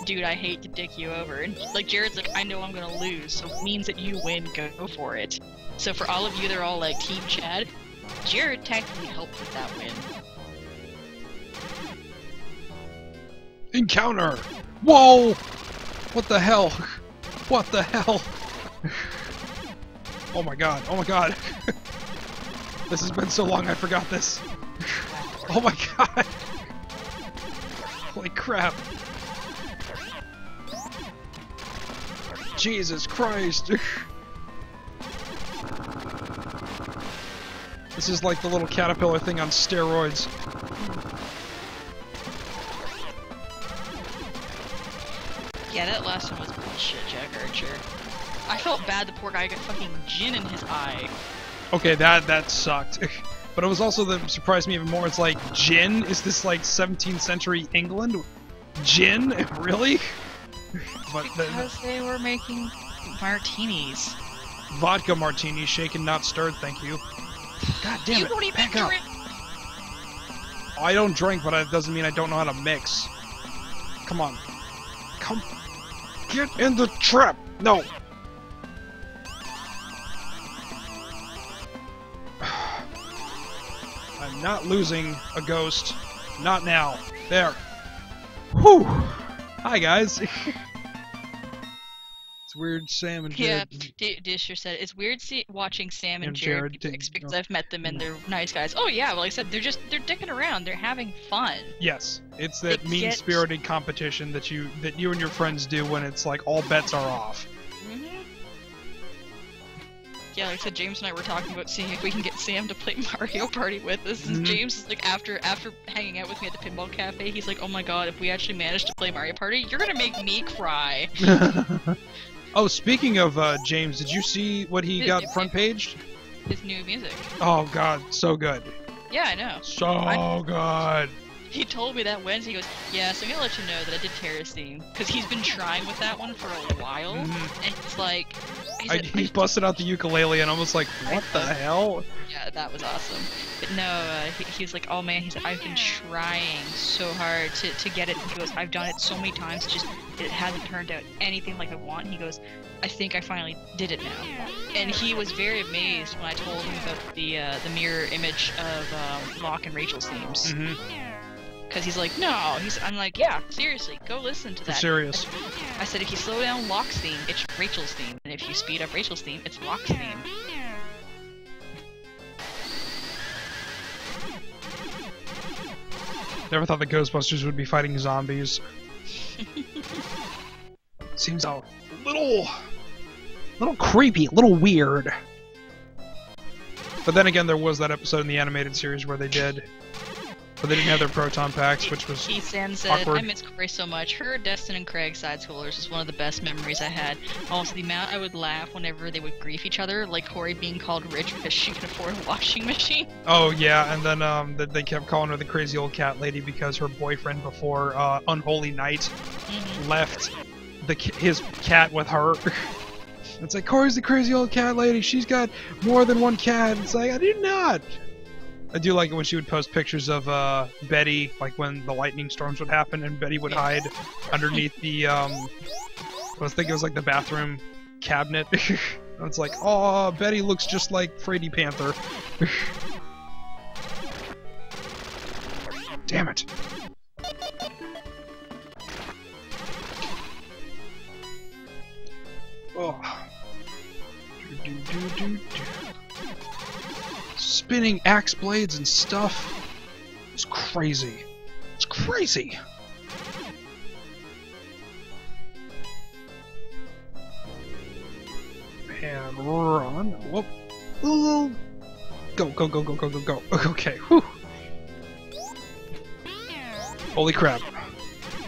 "Dude, I hate to dick you over," and like Jared's like, "I know I'm gonna lose, so it means that you win. Go for it." So for all of you, they're all like Team Chad. Jared technically helped with that win.
Encounter! Whoa! What the hell? What the hell? Oh my god, oh my god. this has been so long I forgot this. Oh my god. Holy crap. Jesus Christ. This is like the little caterpillar thing on steroids.
Yeah, that last one was bullshit, Jack Archer. I felt bad the poor guy got fucking gin in his eye.
Okay, that that sucked. but it was also that surprised me even more. It's like gin. Is this like 17th century England? Gin, really? but the,
Because they were making martinis.
vodka martini, shaken not stirred. Thank you. God damn
you
it!
don't even
Back up.
drink.
I don't drink, but that doesn't mean I don't know how to mix. Come on, come, get in the trap. No. I'm not losing a ghost. Not now. There. Whew. Hi guys. it's weird, Sam and
Yeah,
Jared.
D- Disher said it's weird see- watching Sam and,
And
Jared,
Jared did-
because
oh.
I've met them and they're nice guys. Oh yeah, well, like I said they're just they're dicking around. They're having fun.
Yes, it's that mean-spirited competition that you that you and your friends do when it's like all bets are off.
Hmm Yeah, like I said, James and I were talking about seeing if we can get Sam to play Mario Party with us. And
Mhm.
James is like, after after hanging out with me at the pinball cafe, he's like, "Oh my god, if we actually manage to play Mario Party, you're gonna make me cry."
oh, speaking of uh, James, did you see what he got front paged?
His new music.
Oh God, so good,
Yeah, I know.
so
I-
good.
He told me that Wednesday. He goes, "Yeah, so I'm gonna let you know that I did Terra's theme because he's been trying with that one for a while,
Mhm.
and it's like." He
I,
said,
he busted out the ukulele and I was like, what the hell?
Yeah, that was awesome. But no, uh, he, he was like, oh man, he said, I've been trying so hard to, to get it. He goes, I've done it so many times, just it hasn't turned out anything like I want. He goes, I think I finally did it now. And he was very amazed when I told him about the uh, the mirror image of um, Locke and Rachel's themes.
hmm
Because he's like, no. He's, I'm like, yeah, seriously, go listen to that.
For serious.
I said, if you slow down Locke's theme, it's Rachel's theme. And if you speed up Rachel's theme, it's Locke's theme.
Never thought the Ghostbusters would be fighting zombies. Seems a little, little creepy, a little weird. But then again, there was that episode in the animated series where they did, but they didn't have their proton packs, which was
Sand said,
awkward.
I miss Corey so much. Her, Destin, and Craig side scrollers is one of the best memories I had. Also, the amount I would laugh whenever they would grief each other, like Corey being called rich because she can afford a washing machine.
Oh yeah, and then um, that they kept calling her the crazy old cat lady because her boyfriend before uh, Unholy Night
Mhm.
left the his cat with her. it's like Corey's the crazy old cat lady. She's got more than one cat. It's like I do not. I do like it when she would post pictures of uh, Betty, like when the lightning storms would happen, and Betty would hide underneath the um. I was thinking it was like the bathroom cabinet. it's like, oh, Betty looks just like Freddy Panther. Damn it. Oh. Do, do, do. Spinning axe blades and stuff. It's crazy. It's crazy. and run. Whoop. Ooh. Go, go, go, go, go, go, go. Okay, whew. Holy crap.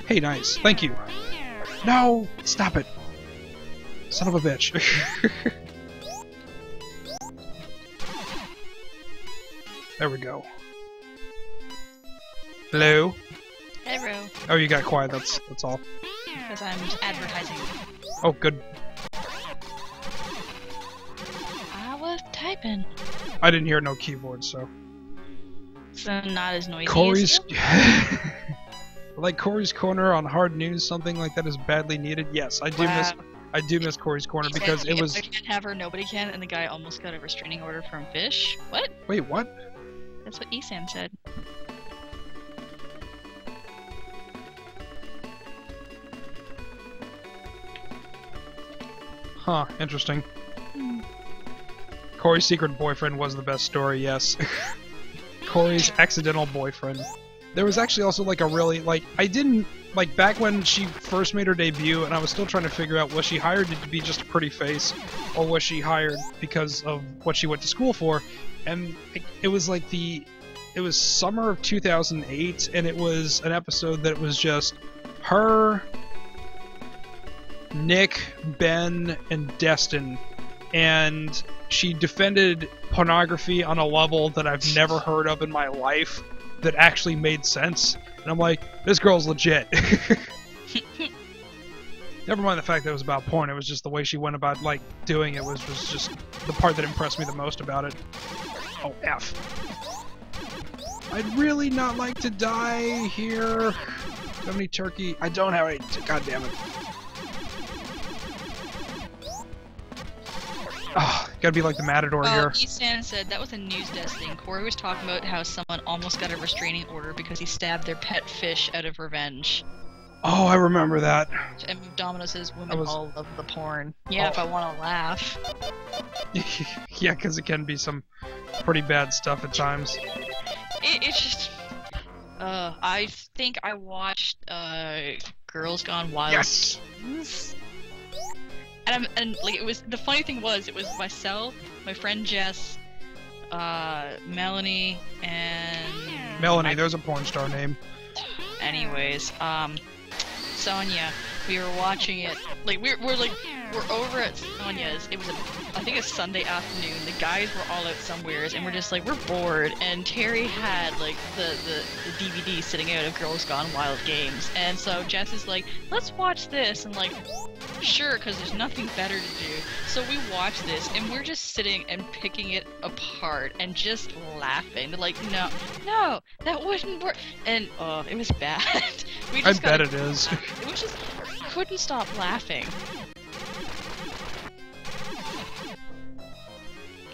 Hey, nice. Thank you. No! Stop it. Son of a bitch. there we go. Hello?
Hello.
Oh, you got quiet. That's that's all.
Because I'm advertising.
Oh, good.
Ah, I was typing.
I didn't hear no keyboard, so.
So not as noisy.
Corey's. like Corey's corner on hard news, something like that is badly needed. Yes, I do miss. I do miss Corey's corner because it
"If
was.
I can't have her, nobody can, and the guy almost got a restraining order from Fish. What?
Wait, what?
That's what Esam said.
Huh? Interesting. Hmm. Corey's secret boyfriend was the best story. Yes. Corey's accidental boyfriend. There was actually also like a really like I didn't like back when she first made her debut, and I was still trying to figure out was she hired to be just a pretty face, or was she hired because of what she went to school for? And it, was like the it was summer of 2008, and it was an episode that was just her, Nick, Ben, and Destin, and she defended pornography on a level that I've never heard of in my life that actually made sense. And I'm like, this girl's legit. Never mind the fact that it was about porn. It was just the way she went about like doing it was was just the part that impressed me the most about it. Oh f. I'd really not like to die here. Do you have any turkey? I don't have any. God damn it. Oh, gotta be like the matador
Well,
here.
Esam said that was a news desk thing. Corey was talking about how someone almost got a restraining order because he stabbed their pet fish out of revenge.
Oh, I remember that.
And Domino says women
was-
all love the porn. Yeah, if
Oh.
I want to laugh.
yeah, because it can be some pretty bad stuff at times.
It, it's just. Uh, I think I watched uh, Girls Gone Wild.
Yes.
And, I'm, and like it was the funny thing was it was myself, my friend Jess, uh, Melanie, and
Melanie,
my-
there's a porn star name.
anyways, um, Sonia. We were watching it. Like we're we're like we're over at Sonia's. It was a, I think a Sunday afternoon. The guys were all out somewheres, and we're just like we're bored. And Terry had like the the, the DVD sitting out of Girls Gone Wild games, and so Jess is like, let's watch this, and like. Sure, because there's nothing better to do. So we watch this, and we're just sitting and picking it apart and just laughing. They're like, no, no, that wouldn't work. And oh, it was bad. we
I bet it is.
it was just couldn't stop laughing.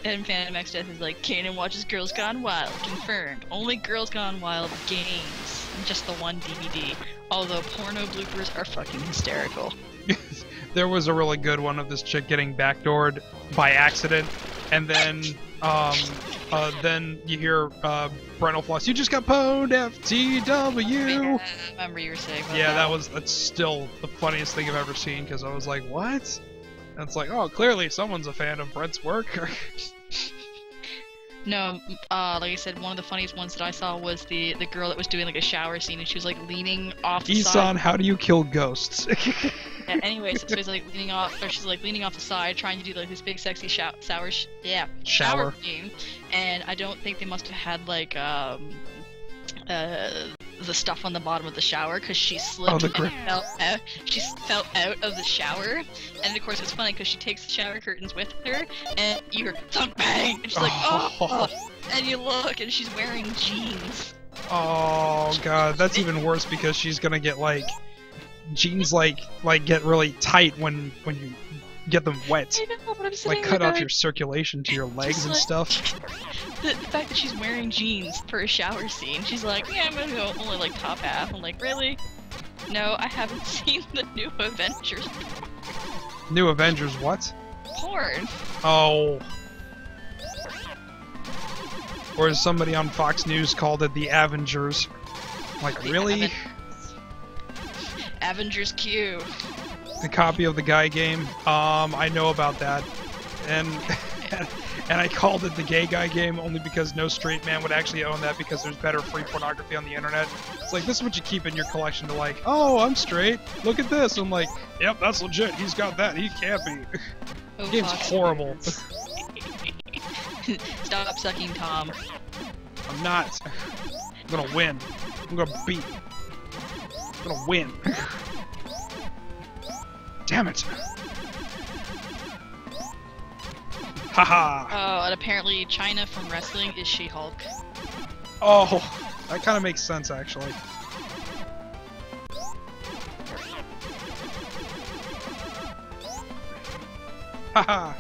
And Phantom X Death is like, Kanan watches Girls Gone Wild. Confirmed. Only Girls Gone Wild games. And just the one DVD. Although porno bloopers are fucking hysterical.
there was a really good one of this chick getting backdoored by accident, and then um, uh, then you hear uh, Brentalfloss, you just got pwned, FTW.
I remember you were saying
Yeah, that was that's still the funniest thing I've ever seen because I was like, what? And it's like, oh, clearly someone's a fan of Brent's work.
No, uh, like I said, one of the funniest ones that I saw was the the girl that was doing like a shower scene and she was like leaning off the side.
Isan, how do you kill ghosts?
Yeah, anyways, so he's like leaning off, or she's like leaning off the side, trying to do like this big sexy shower, sour, sh- yeah,
Shower.
scene. And I don't think they must have had like um, uh, the stuff on the bottom of the shower because she slipped
Oh,
and fell out. She fell out of the shower, and of course it's funny because she takes the shower curtains with her, and you hear thump bang, and she's like, oh, and you look, and she's wearing jeans.
Oh god, that's even worse because she's gonna get like jeans like like get really tight when when you get them wet.
Know, but I'm sitting
Like cut off your circulation to your legs and
like-
stuff.
the, the fact that she's wearing jeans for a shower scene, she's like, yeah, I'm gonna go only like top half. I'm like, really? No, I haven't seen the new Avengers
New Avengers what?
porn.
Oh. Or as somebody on Fox News called it, the Avengers. Like,
The
really?
Aven- Avengers Q.
The copy of the guy game? Um, I know about that. and and I called it the gay guy game only because no straight man would actually own that because there's better free pornography on the internet. It's like this is what you keep in your collection to like, oh, I'm straight. Look at this. I'm like, yep, that's legit. He's got that. He can't be.
Oh,
The game's horrible.
Stop sucking Tom.
I'm not. I'm gonna win. I'm gonna beat. I'm gonna win. Damn it. Haha.
Oh, and apparently Chyna from wrestling is She-Hulk.
Oh, that kind of makes sense actually. Haha.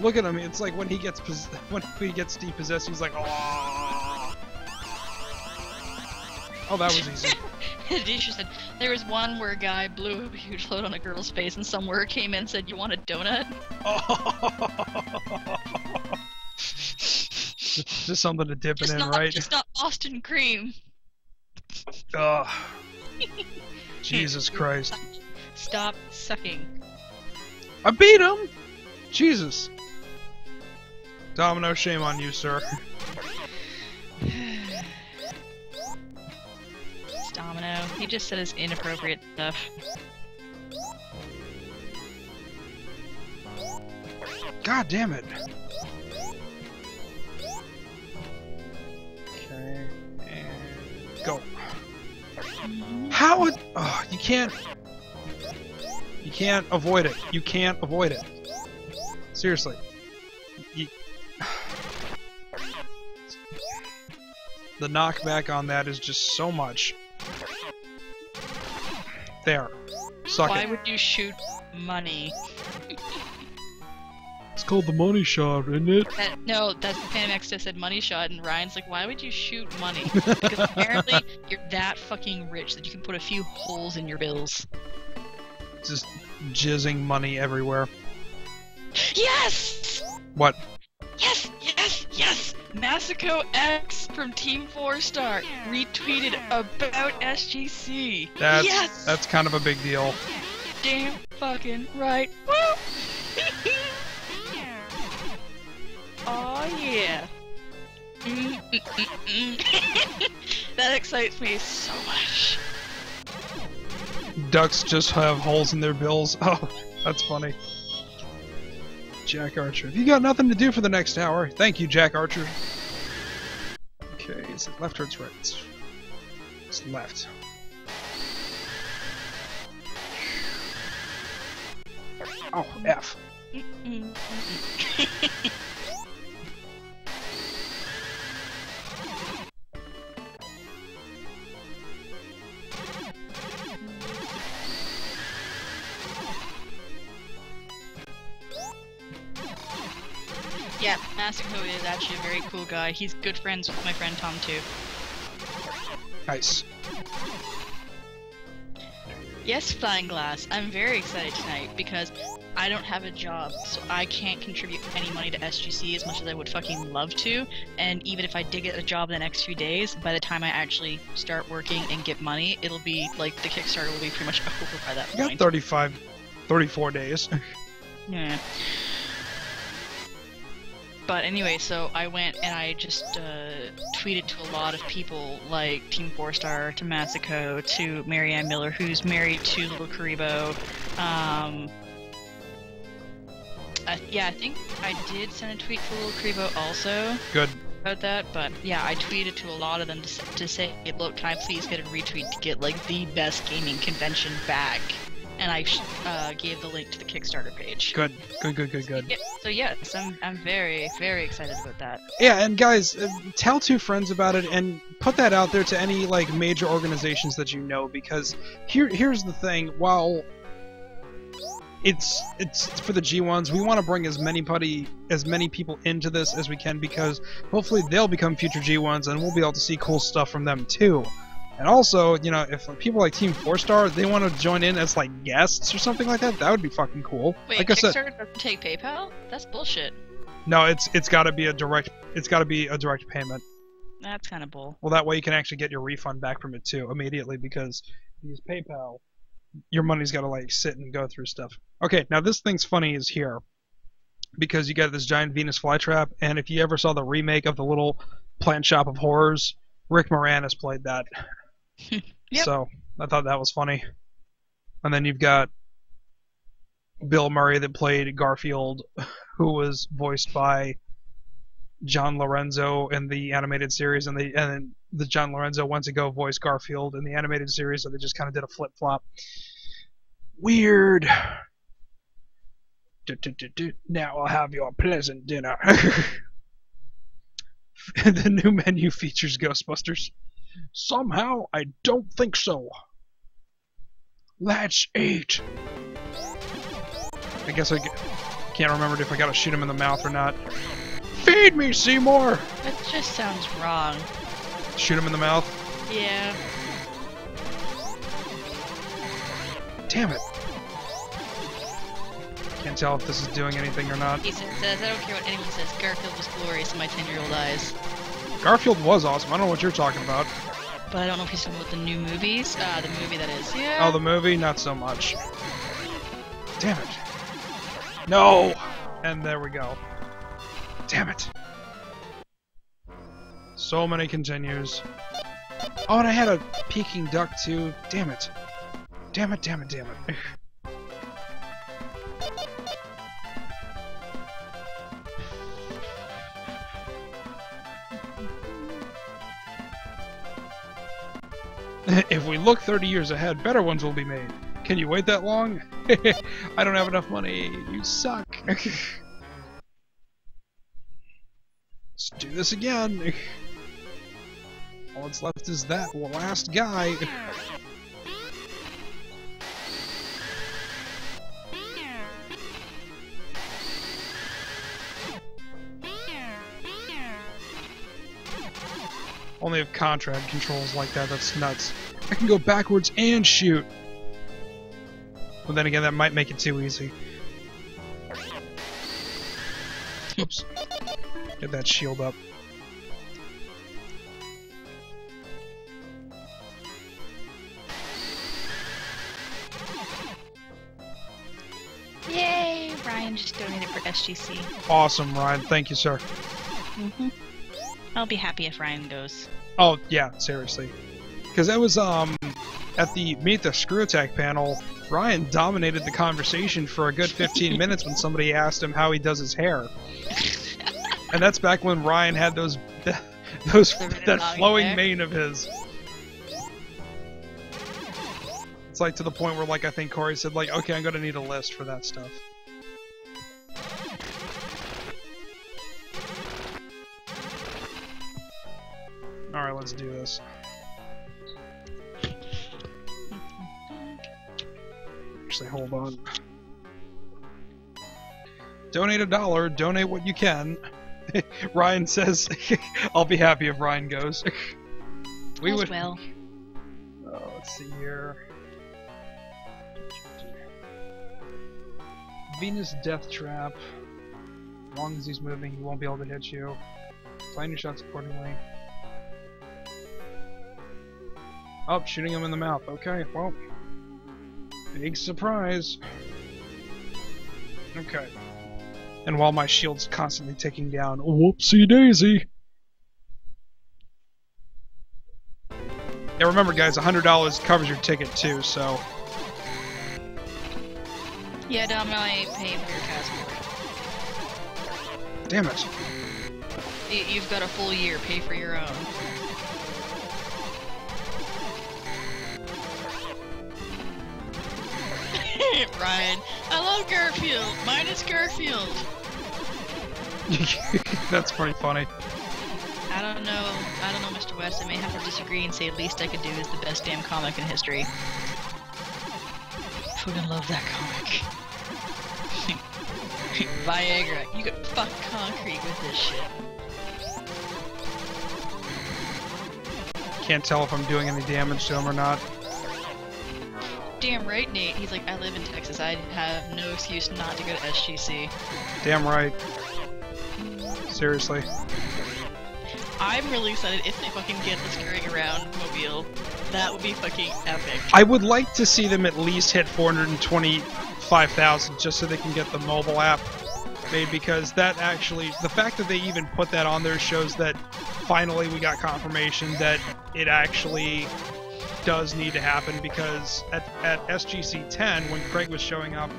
Look at him. It's like when he gets when he gets depossessed, he's like, oh. Oh, that was easy.
Disha said there was one where a guy blew a huge load on a girl's face, and some worker came in and said, "You want a donut?"
Just something to dip it in,
not,
right?
just not Boston cream.
Ugh. Jesus Christ.
Stop sucking.
I beat him! Jesus. Domino, shame on you, sir.
He just said his inappropriate stuff.
God damn it. Okay, and go. How would. Oh, you can't. You can't avoid it. You can't avoid it. Seriously. You, the knockback on that is just so much. There. Suck
Why
it.
would you shoot money?
It's called the money shot, isn't it?
That, no, that's the Phantom X that said money shot, and Ryan's like, why would you shoot money? Because apparently you're that fucking rich that you can put a few holes in your bills.
Just jizzing money everywhere.
Yes!
What?
Yes, yes, yes! Masako X from Team 4 Star retweeted about SGC.
That's
yes!
that's kind of a big deal.
damn fucking right. Woo! oh yeah. Mm, mm, mm, mm. that excites me so much.
Ducks just have holes in their bills. Oh, that's funny. Jack Archer. If you got nothing to do for the next hour, thank you, Jack Archer. Okay, is it left or it's right? It's, left. Oh, F.
Yeah, Masako is actually a very cool guy. He's good friends with my friend Tom too.
Nice.
Yes, Flying Glass. I'm very excited tonight because I don't have a job, so I can't contribute any money to SGC as much as I would fucking love to. And even if I did get a job in the next few days, by the time I actually start working and get money, it'll be like the Kickstarter will be pretty much over by that
You got
point.
35, 34 days.
Yeah. But anyway, so I went and I just uh, tweeted to a lot of people, like Team Four Star, to Masako, to Marianne Miller, who's married to Little Kuriboh. Um, I, yeah, I think I did send a tweet to Little Kuriboh also
Good.
about that, but yeah, I tweeted to a lot of them to, to say, look, can I please get a retweet to get like the best gaming convention back? And I uh, gave the link to the Kickstarter page.
Good. Good, good, good, good.
Yeah, so yes, I'm I'm very very excited about that.
Yeah, and guys, uh, tell two friends about it and put that out there to any like major organizations that you know because here here's the thing, while it's it's for the G1s, we want to bring as many putty as many people into this as we can because hopefully they'll become future G1s and we'll be able to see cool stuff from them too. And also, you know, if people like Team 4 Star, they want to join in as like guests or something like that, that would be fucking cool.
Wait,
like I said,
Kickstarter doesn't take PayPal? That's bullshit.
no, it's it's got to be a direct it's got to be a direct payment.
That's kind of bull.
Well, that way you can actually get your refund back from it too immediately because you use PayPal, your money's got to like sit and go through stuff. Okay, now this thing's funny is here. because you got this giant Venus flytrap, and if you ever saw the remake of the Little Plant Shop of Horrors, Rick Moranis played that.
Yep.
So I thought that was funny. And then you've got Bill Murray that played Garfield, who was voiced by John Lorenzo in the animated series, and the and then the John Lorenzo went to go voice Garfield in the animated series, so they just kind of did a flip flop. Weird. Du-du-du-du. Now I'll have your pleasant dinner. the new menu features Ghostbusters. Somehow, I don't think so. Let's eat. I guess I g- can't remember if I gotta shoot him in the mouth or not. Feed me, Seymour!
That just sounds wrong.
Shoot him in the mouth.
Yeah.
Damn it. Can't tell if this is doing anything or not.
Ethan says, I don't care what anyone says, Garfield was glorious in my 10 year old eyes.
Garfield was awesome. I don't know what you're talking about.
But I don't know if he's talking about the new movies. Uh, the movie that is. Yeah.
Oh, the movie? Not so much. Damn it. No! And there we go. Damn it. So many continues. Oh, and I had a Peking duck too. Damn it. Damn it, damn it, damn it. if we look 30 years ahead, better ones will be made. Can you wait that long? I don't have enough money. You suck. Let's do this again. All that's left is that last guy. Only have contract controls like that. That's nuts. I can go backwards and shoot. But then again, that might make it too easy. Oops. Get that shield up.
Yay! Ryan just donated for SGC.
Awesome, Ryan. Thank you, sir.
Mm-hmm. I'll be happy if Ryan goes.
Oh, yeah, seriously. Because that was, um, at the Meet the Screw Attack panel, Ryan dominated the conversation for a good 15 minutes when somebody asked him how he does his hair. And that's back when Ryan had those, those, that flowing
hair?
mane of his. It's like to the point where, like, I think Corey said, like, okay, I'm gonna need a list for that stuff. Alright, let's do this. Actually, hold on. Donate a dollar, donate what you can. Ryan says, I'll be happy if Ryan goes. we would.
well.
Oh, let's see here. Venus Death Trap. As long as he's moving, he won't be able to hit you. Plan your shots accordingly. Oh, shooting him in the mouth. Okay, well. Big surprise. Okay. And while my shield's constantly taking down, whoopsie daisy. Yeah, remember guys, $100 covers your ticket too, so.
Yeah, Dom, I pay for your passport.
Damn it.
You've got a full year. Pay for your own. Ryan, I love Garfield. Mine is Garfield.
That's pretty funny.
I don't know. I don't know, Mr. West. I may have to disagree and say at least I could do is the best damn comic in history. Fucking love that comic. Viagra, you could fuck concrete with this shit.
Can't tell if I'm doing any damage to him or not.
Damn right, Nate. He's like, I live in Texas. I have no excuse not to go to SGC.
Damn right. Seriously.
I'm really excited if they fucking get the scurrying around mobile. That would be fucking epic.
I would like to see them at least hit 425,000 just so they can get the mobile app made because that actually the fact that they even put that on there shows that finally we got confirmation that it actually does need to happen because at, at SGC 10 when Craig was showing up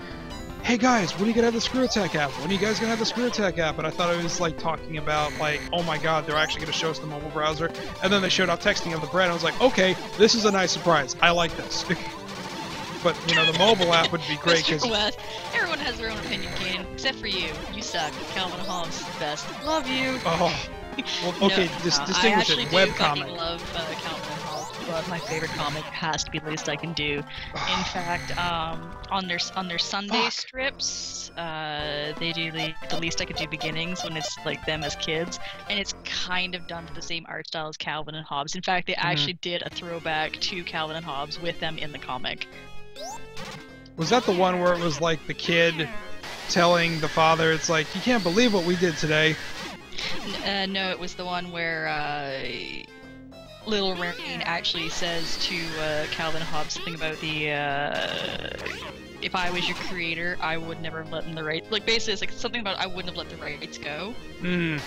hey guys, when are you gonna have the Screw Attack app? When are you guys gonna have the Screw Attack app? And I thought it was like talking about like, oh my god, they're actually gonna show us the mobile browser. And then they showed up texting of the bread. I was like, okay, this is a nice surprise. I like this. but you know, the mobile app would be great because
everyone has their own opinion, Kane, except for you. You suck. Calvin Hobbes is the best. Love you.
Oh. Well, okay,
no,
dis-
no,
distinguish
I actually
it.
do
Web
fucking
comic.
love uh, Calvin But my favorite comic has to be the least I can do. In fact, um, on their on their Sunday
Fuck.
strips, uh, they do the, the least I could do beginnings when it's like them as kids, and it's kind of done to the same art style as Calvin and Hobbes. In fact, they
Mm-hmm.
actually did a throwback to Calvin and Hobbes with them in the comic.
Was that the one where it was like the kid telling the father, it's like, you can't believe what we did today?
Uh, no, it was the one where uh, Little Rain actually says to uh, Calvin Hobbes something about the. Uh, if I was your creator, I would never have let them the right. Like basically, it's like something about I wouldn't have let the rights go.
Hmm.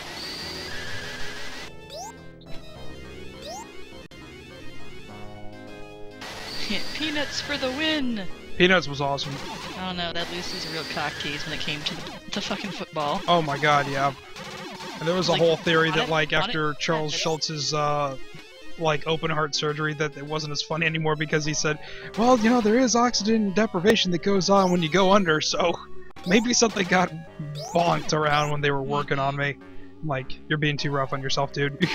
Peanuts for the win.
Peanuts was awesome.
I don't know. That Lucy's a real cock tease when it came to the, the fucking football.
Oh my god, yeah. And there was a
Like,
whole theory that like after Charles Schulz's uh like open heart surgery that it wasn't as funny anymore because he said, Well, you know, there is oxygen deprivation that goes on when you go under, so maybe something got bonked around when they were working on me. Like, you're being too rough on yourself, dude.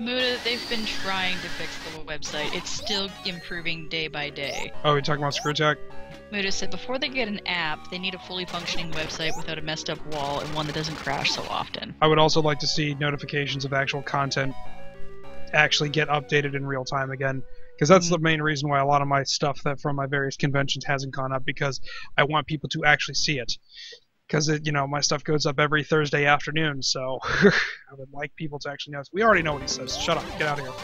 Muda, they've been trying to fix the website. It's still improving day by day.
oh, you're talking about Screw Attack?
Muda said before they get an app, they need a fully functioning website without a messed up wall and one that doesn't crash so often.
I would also like to see notifications of actual content actually get updated in real time again. Because that's the mm-hmm. main reason why a lot of my stuff that from my various conventions hasn't gone up because I want people to actually see it. Because it, you know, my stuff goes up every Thursday afternoon, so I would like people to actually know. We already know what he says. Shut up, get out of here.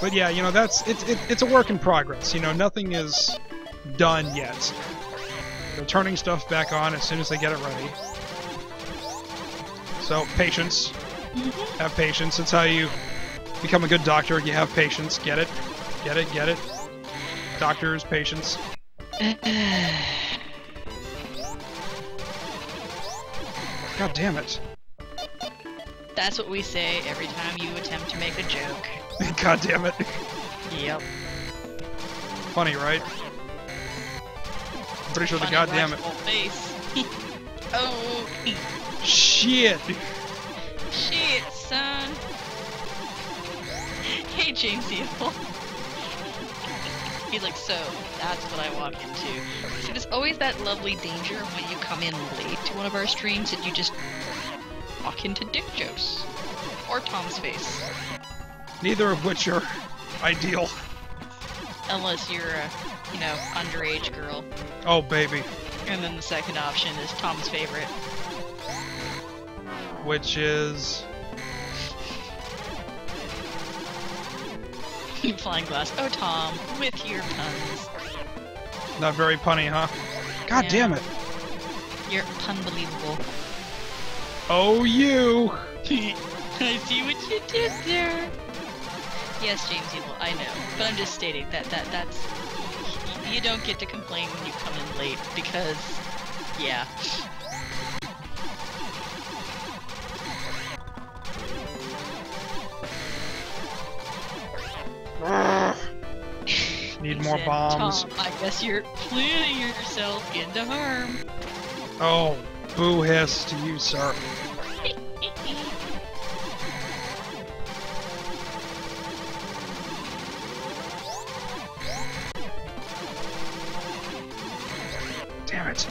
But yeah, you know, that's it's it, it's a work in progress. You know, nothing is done yet. They're turning stuff back on as soon as they get it ready. So patience. Have patience. That's how you become a good doctor. You have patience. Get it? Get it? Get it? Doctors, patience. God damn it.
That's what we say every time you attempt to make a joke.
God damn it.
Yep.
Funny, right? I'm pretty sure the
Funny
god damn it.
face. oh,
Shit.
shit, son. Hey, James Evil. He's like, so, that's what I walk into. So there's always that lovely danger when you come in late to one of our streams that you just walk into dick jokes. Or Tom's face.
Neither of which are ideal.
Unless you're a, you know, underage girl.
Oh, baby.
And then the second option is Tom's favorite.
Which is.
Flying glass. Oh, Tom, with your puns.
Not very punny, huh? God
Yeah.
damn it.
You're unbelievable.
Oh, you!
I see what you did there. Yes, James Evil, I know, but I'm just stating that that that's you don't get to complain when you come in late because, yeah.
Need more
said,
bombs.
Tom, I guess you're planning yourself into harm.
Oh, boo hiss to you, sir. Damn it.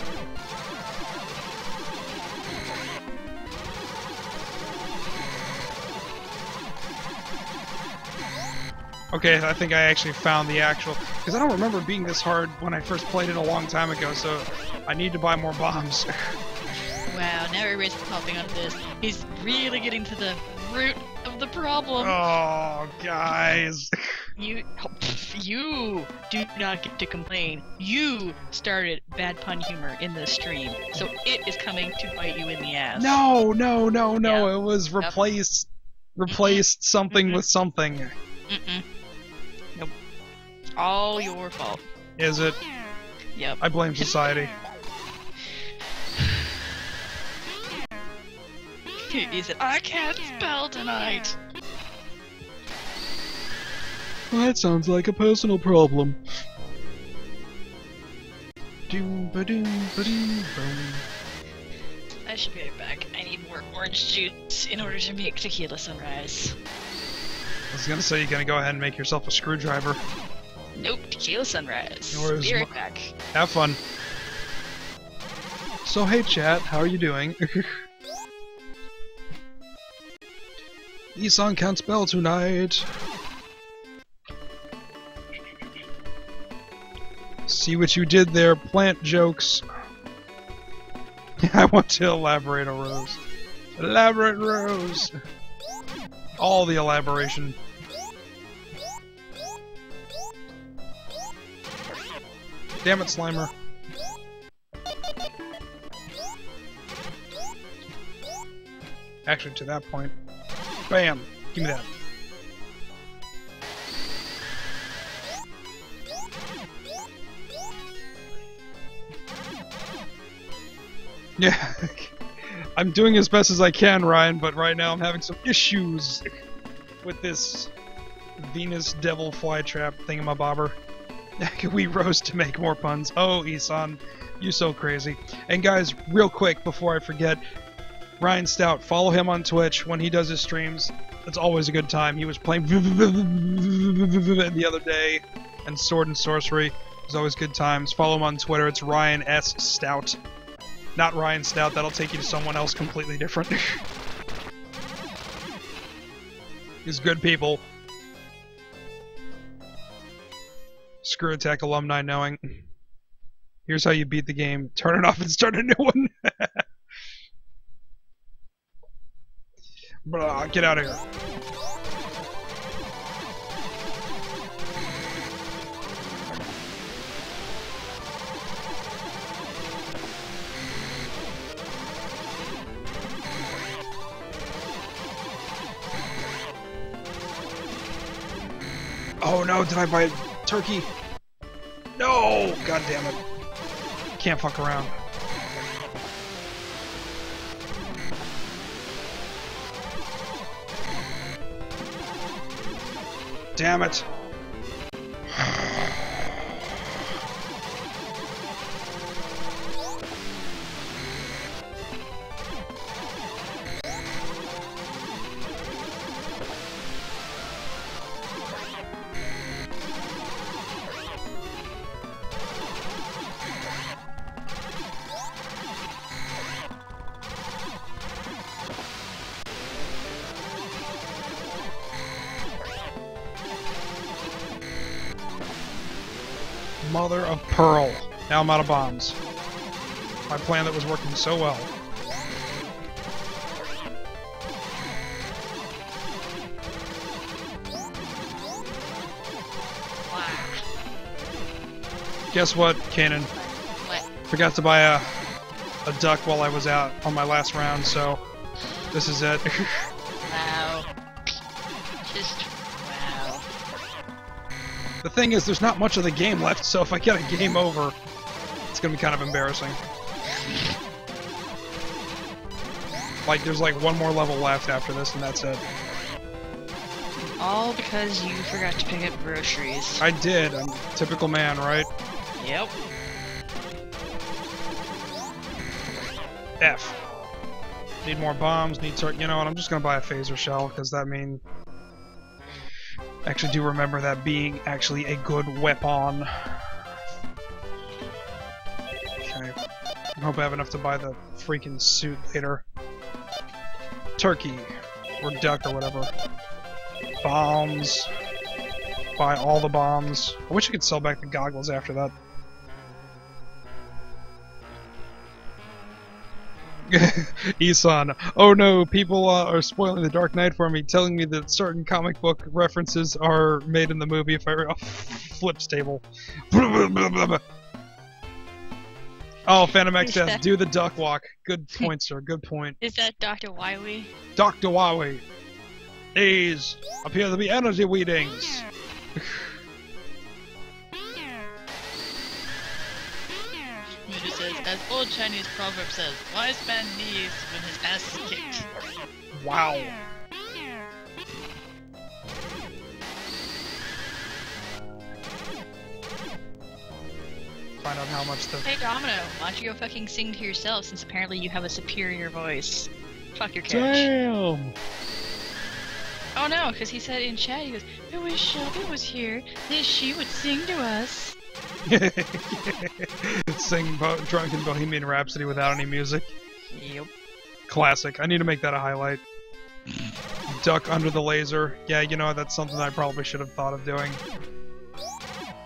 Okay, I think I actually found the actual because I don't remember being this hard when I first played it a long time ago. So I need to buy more bombs.
Wow, now everybody's popping onto this. He's really getting to the root of the problem.
oh, guys.
You, you do not get to complain. You started bad pun humor in this stream, so it is coming to bite you in the ass.
No, no, no, no.
Yeah.
It was replaced replaced something
Mhm.
with something.
Mm-mm. Nope. All your fault.
Is it?
Yep.
I blame society.
Is it? I can't spell tonight.
That sounds like a personal problem. Doom ba doom ba doom boom.
I should be right back. I need more orange juice in order to make tequila sunrise.
I was gonna say you're gonna go ahead and make yourself a screwdriver.
Nope, tequila sunrise.
Yours
be right back.
Have fun. So hey chat, how are you doing? Isan can't spell tonight. See what you did there, plant jokes. I want to elaborate a rose. Elaborate rose. All the elaboration. Damn it, Slimer. Actually, to that point. Bam! Give me that. Yeah. I'm doing as best as I can, Ryan, but right now I'm having some issues with this Venus Devil Flytrap thingamabobber. we rose to make more puns. Oh, Isan, you're so crazy. And guys, real quick before I forget, Ryan Stout, follow him on Twitch when he does his streams. It's always a good time. He was playing the other day, and Sword and Sorcery. It's always good times. Follow him on Twitter. It's Ryan S Stout. Not Ryan Stout. That'll take you to someone else completely different. He's good people. Screw Attack alumni knowing. Here's how you beat the game. Turn it off and start a new one. Blah, get out of here. Oh no, did I buy turkey? No! God damn it. Can't fuck around. Damn it. Now I'm out of bombs. My plan that was working so well. Guess what, Cannon?
What?
Forgot to buy a a duck while I was out on my last round, so this is it.
Wow. Just wow.
the thing is, there's not much of the game left, so if I get a game over, gonna be kind of embarrassing. Like, there's like one more level left after this, and that's it.
All because you forgot to pick up groceries.
I did. I'm a typical man, right?
Yep.
F. Need more bombs, need to- You know what, I'm just gonna buy a phaser shell, because that mean... Actually do remember that being actually a good weapon. Hope I have enough to buy the freaking suit later. Turkey. Or duck or whatever. Bombs. Buy all the bombs. I wish I could sell back the goggles after that. Isan, oh no, people uh, are spoiling the Dark Knight for me, telling me that certain comic book references are made in the movie if I oh, flips table. oh, Phantom
Is
XS,
that-
do the duck walk. Good point, sir. Good point.
Is that Dr. Wily?
Dr. Wawi. These appear to be energy weedings.
Muda says, as old Chinese proverb says, wise man knees when his ass is kicked.
Wow. Find out how much the
Hey Domino, why don't you go fucking sing to yourself since apparently you have a superior voice? Fuck your catch.
Damn!
Oh no, because he said in chat, he goes, I wish Shelby was here, then she would sing to us.
Sing Bo- Drunken Bohemian Rhapsody without any music.
Yep.
Classic. I need to make that a highlight. Duck under the laser. Yeah, you know, that's something I probably should have thought of doing.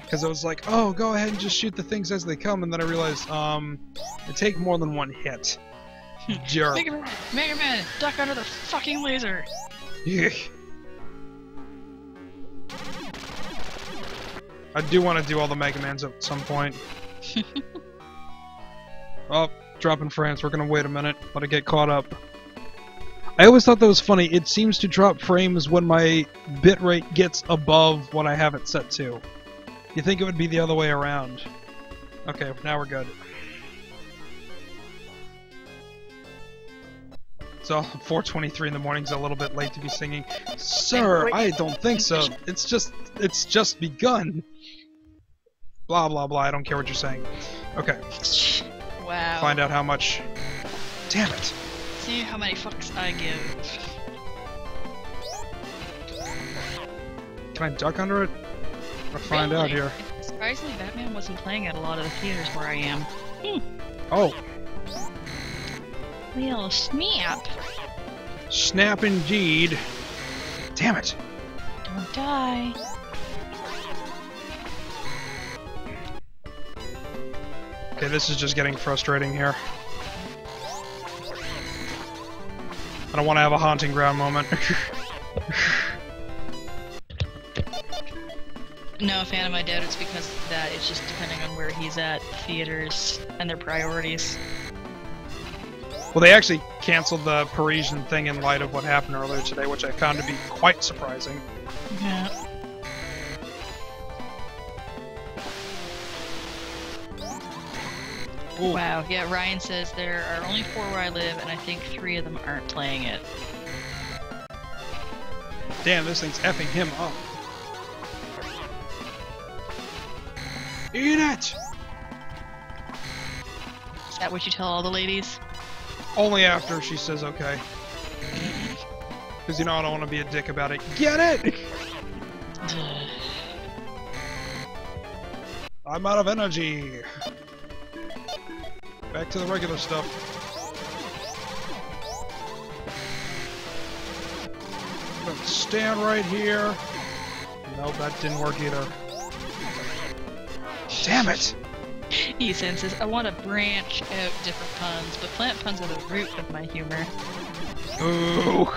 Because I was like, oh, go ahead and just shoot the things as they come, and then I realized, um, they take more than one hit. Jerk.
Mega Man, Mega Man, duck under the fucking laser. Yeah.
I do want to do all the Mega Mans at some point. oh, dropping frames. We're gonna wait a minute. Let it get caught up. I always thought that was funny. It seems to drop frames when my bitrate gets above what I have it set to. You think it would be the other way around. Okay, now we're good. So, 4:23 in the morning is a little bit late to be singing. Sir, I don't think so. It's just, it's just begun. Blah blah blah. I don't care what you're saying. Okay,
Wow.
find out how much. Damn it!
See how many fucks I give.
Can I duck under it? Or find out here.
Surprisingly, Batman wasn't playing at a lot of the theaters where I am. Hmm.
Oh,
Well, snap.
snap indeed. Damn it!
Don't die.
Okay, this is just getting frustrating here. I don't want to have a haunting ground moment.
No, Phantom, I doubt it's because of that. It's just depending on where he's at, theaters, and their priorities.
well, they actually canceled the Parisian thing in light of what happened earlier today, which I found to be quite surprising.
Yeah.
Ooh,
Wow. Yeah, Ryan says there are only four where I live, and I think three of them aren't playing it.
damn, this thing's effing him up. Eat it!
Is that what you tell all the ladies?
Only after she says okay. Because you know I don't want to be a dick about it. Get it! I'm out of energy. Back to the regular stuff. Stand right here. Nope, that didn't work either. Damn it!
Ethan says, I want to branch out different puns, but plant puns are the root of my humor.
Ooh.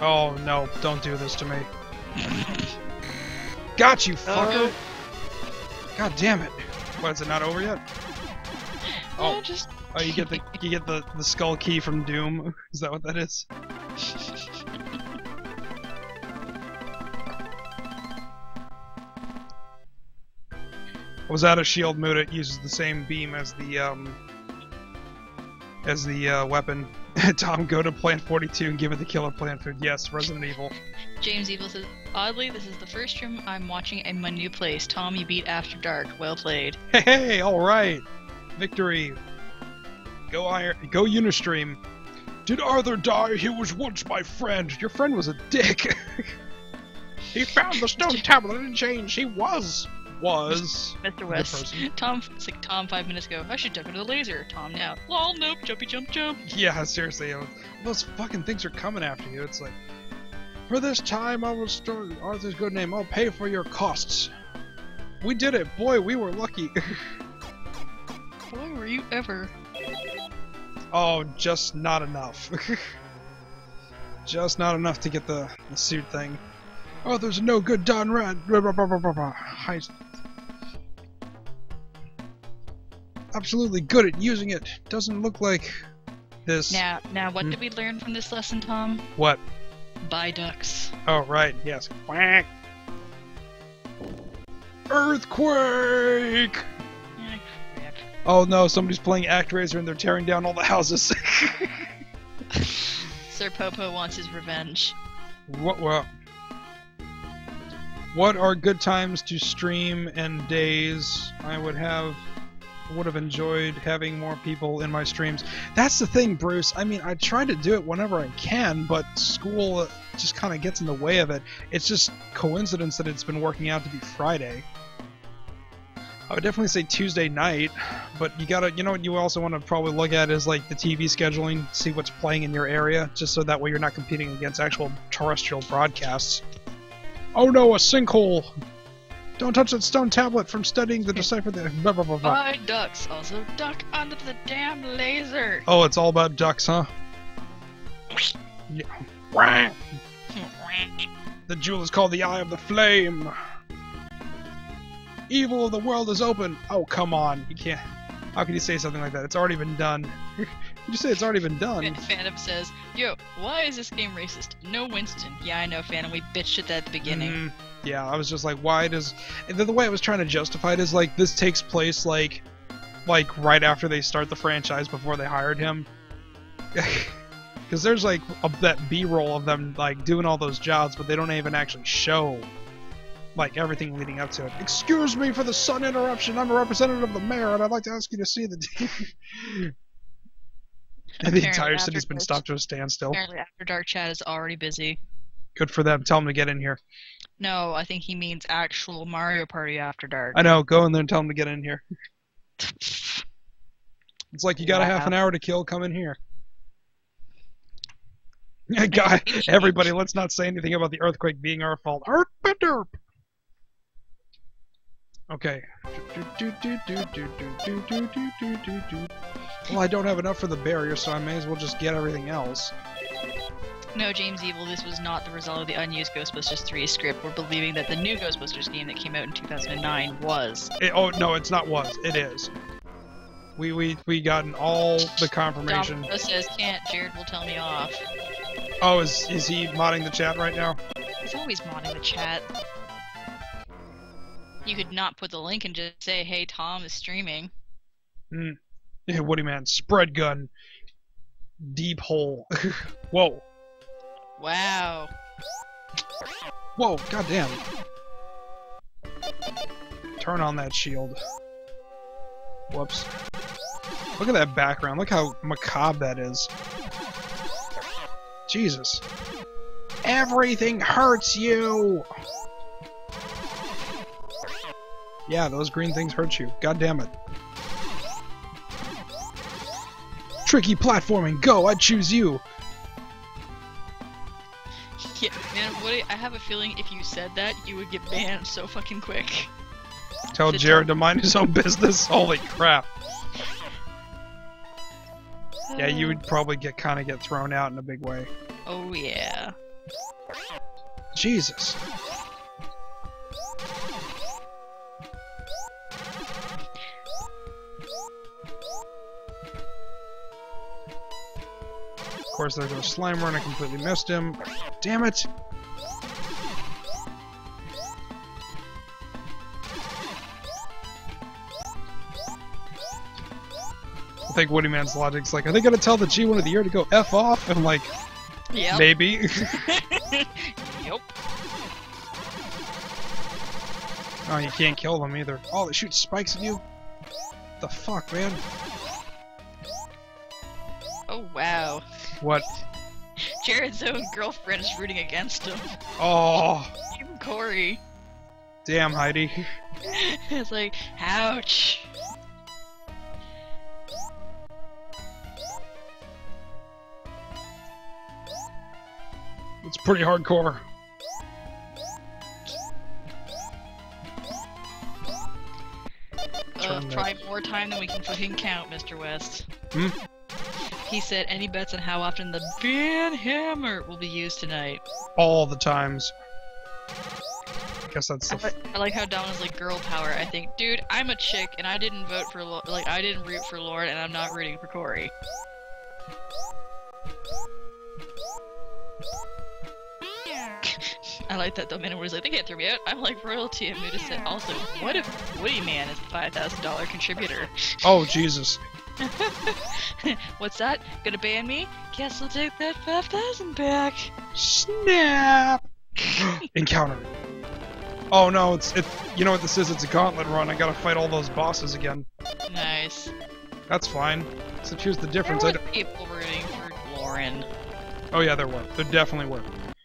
Oh no, don't do this to me. Got you, uh, fucker! God damn it. What, is it not over yet?
Oh,
Oh.
just
Oh, you get the you get the, the skull key from Doom. Is that what that is? Was out of shield mode. It uses the same beam as the um as the uh, weapon. Tom, go to Plant 42 and give it the killer plant food. Yes, Resident Evil.
James Evil says, oddly, this is the first stream I'm watching in my new place. Tom, you beat After Dark. Well played.
Hey, hey, all right, victory. Go Iron, go Unistream. Did Arthur die? He was once my friend. Your friend was a dick. he found the stone tablet and changed. He was was
Mr. West. Tom, it's like Tom five minutes ago. I should duck under the laser. Tom now. Lol, nope, jumpy jump jump.
Yeah, seriously, uh, those fucking things are coming after you. It's like, for this time, I will store Arthur's good name. I'll pay for your costs. We did it, boy. We were lucky.
Why were you ever?
Oh, just not enough. just not enough to get the, the suit thing. Oh, there's no good Don Red. Hi. Absolutely good at using it. Doesn't look like this.
Now, now, what
Hmm.
did we learn from this lesson, Tom?
What?
Buy ducks.
Oh, right. Yes. Quack. Earthquake! Oh no, somebody's playing ActRaiser and they're tearing down all the houses.
Sir Popo wants his revenge.
what, what? What are good times to stream and days? I would have would have enjoyed having more people in my streams. That's the thing, Bruce. I mean, I try to do it whenever I can, but school just kind of gets in the way of it. It's just coincidence that it's been working out to be Friday. I would definitely say Tuesday night, but you gotta, you know what you also want to probably look at is like the TV scheduling, see what's playing in your area, just so that way you're not competing against actual terrestrial broadcasts. Oh no, a sinkhole! Don't touch that stone tablet from studying the decipher the. Blah, blah, blah, blah.
Buy ducks. Also, duck under the damn laser.
Oh, it's all about ducks, huh? Yeah. The jewel is called the Eye of the Flame. Evil of the world is open. Oh, come on. You can't. How can you say something like that? It's already been done. you say it's already been done.
Fan- Phantom says, "Yo, why is this game racist? No Winston." Yeah, I know, Phantom. We bitched at that at the beginning.
Mhm. Yeah, I was just like, why does? And then the way I was trying to justify it is like this takes place like, like right after they start the franchise before they hired him. Because there's like a, that B-roll of them like doing all those jobs, but they don't even actually show like everything leading up to it. Excuse me for the sudden interruption. I'm a representative of the mayor, and I'd like to ask you to see the. and the entire city's been stopped to a standstill.
Apparently, After Dark Chat is already busy.
Good for them. Tell them to get in here.
No, I think he means actual Mario Party After Dark.
I know. Go in there and tell them to get in here. It's like you got a half an hour to kill. Come in here. Guy, everybody, let's not say anything about the earthquake being our fault. Earthbender. Okay. Well, I don't have enough for the barrier, so I may as well just get everything else.
No, James Evil, this was not the result of the unused Ghostbusters 3 script. We're believing that the new Ghostbusters game that came out in 2009 was.
It, oh no, it's not was. It is. We we we gotten all the confirmation.
Domino says can't. Jared will tell me off.
Oh, is is he modding the chat right now?
He's always modding the chat. You could not put the link and just say, "Hey, Tom is streaming."
Hmm. Yeah, Woody man, spread gun, deep hole. Whoa,
Wow.
whoa, goddamn. Turn on that shield. Whoops. Look at that background. Look how macabre that is. Jesus. Everything hurts you! Yeah, those green things hurt you. God damn it. Tricky platforming, go! I choose you!
Yeah, man. What I have a feeling if you said that, you would get banned so fucking quick.
Tell Jared to mind his own business. Holy crap. Yeah, you would uh, probably get kind of get thrown out in a big way.
Oh yeah.
Jesus. Course, there goes Slimer, and I completely missed him. Damn it! I think Woody Man's logic's like, are they gonna tell the G1 of the year to go F off? And I'm like,
Yep.
maybe.
yep.
Oh, you can't kill them either. Oh, they shoot spikes at you? The fuck, man?
Oh wow.
What?
Jared's own girlfriend is rooting against him.
Oh,
Even Corey.
damn, Heidi.
it's like, ouch.
It's pretty hardcore.
Uh, Primordial more time than we can fucking count, Mr. West.
Hmm?
He said any bets on how often the Van Hammer will be used tonight.
All the times. I guess that's
I, I like how Dom is like girl power. I think, dude, I'm a chick and I didn't vote for Lo- like I didn't root for Lauren and I'm not rooting for Corey. I like that Dominic was like, they can't throw me out. I'm like royalty. And Muda said, also, what if Woody Man is a five thousand dollar contributor?
Oh Jesus!
What's that? Gonna ban me? Guess I'll take that five thousand back.
Snap! Encounter. Oh no, it's it. You know what this is? It's a gauntlet run. I gotta fight all those bosses again.
Nice.
That's fine. So here's the difference. I
were people rooting for Lauren.
oh yeah, there were. There definitely were.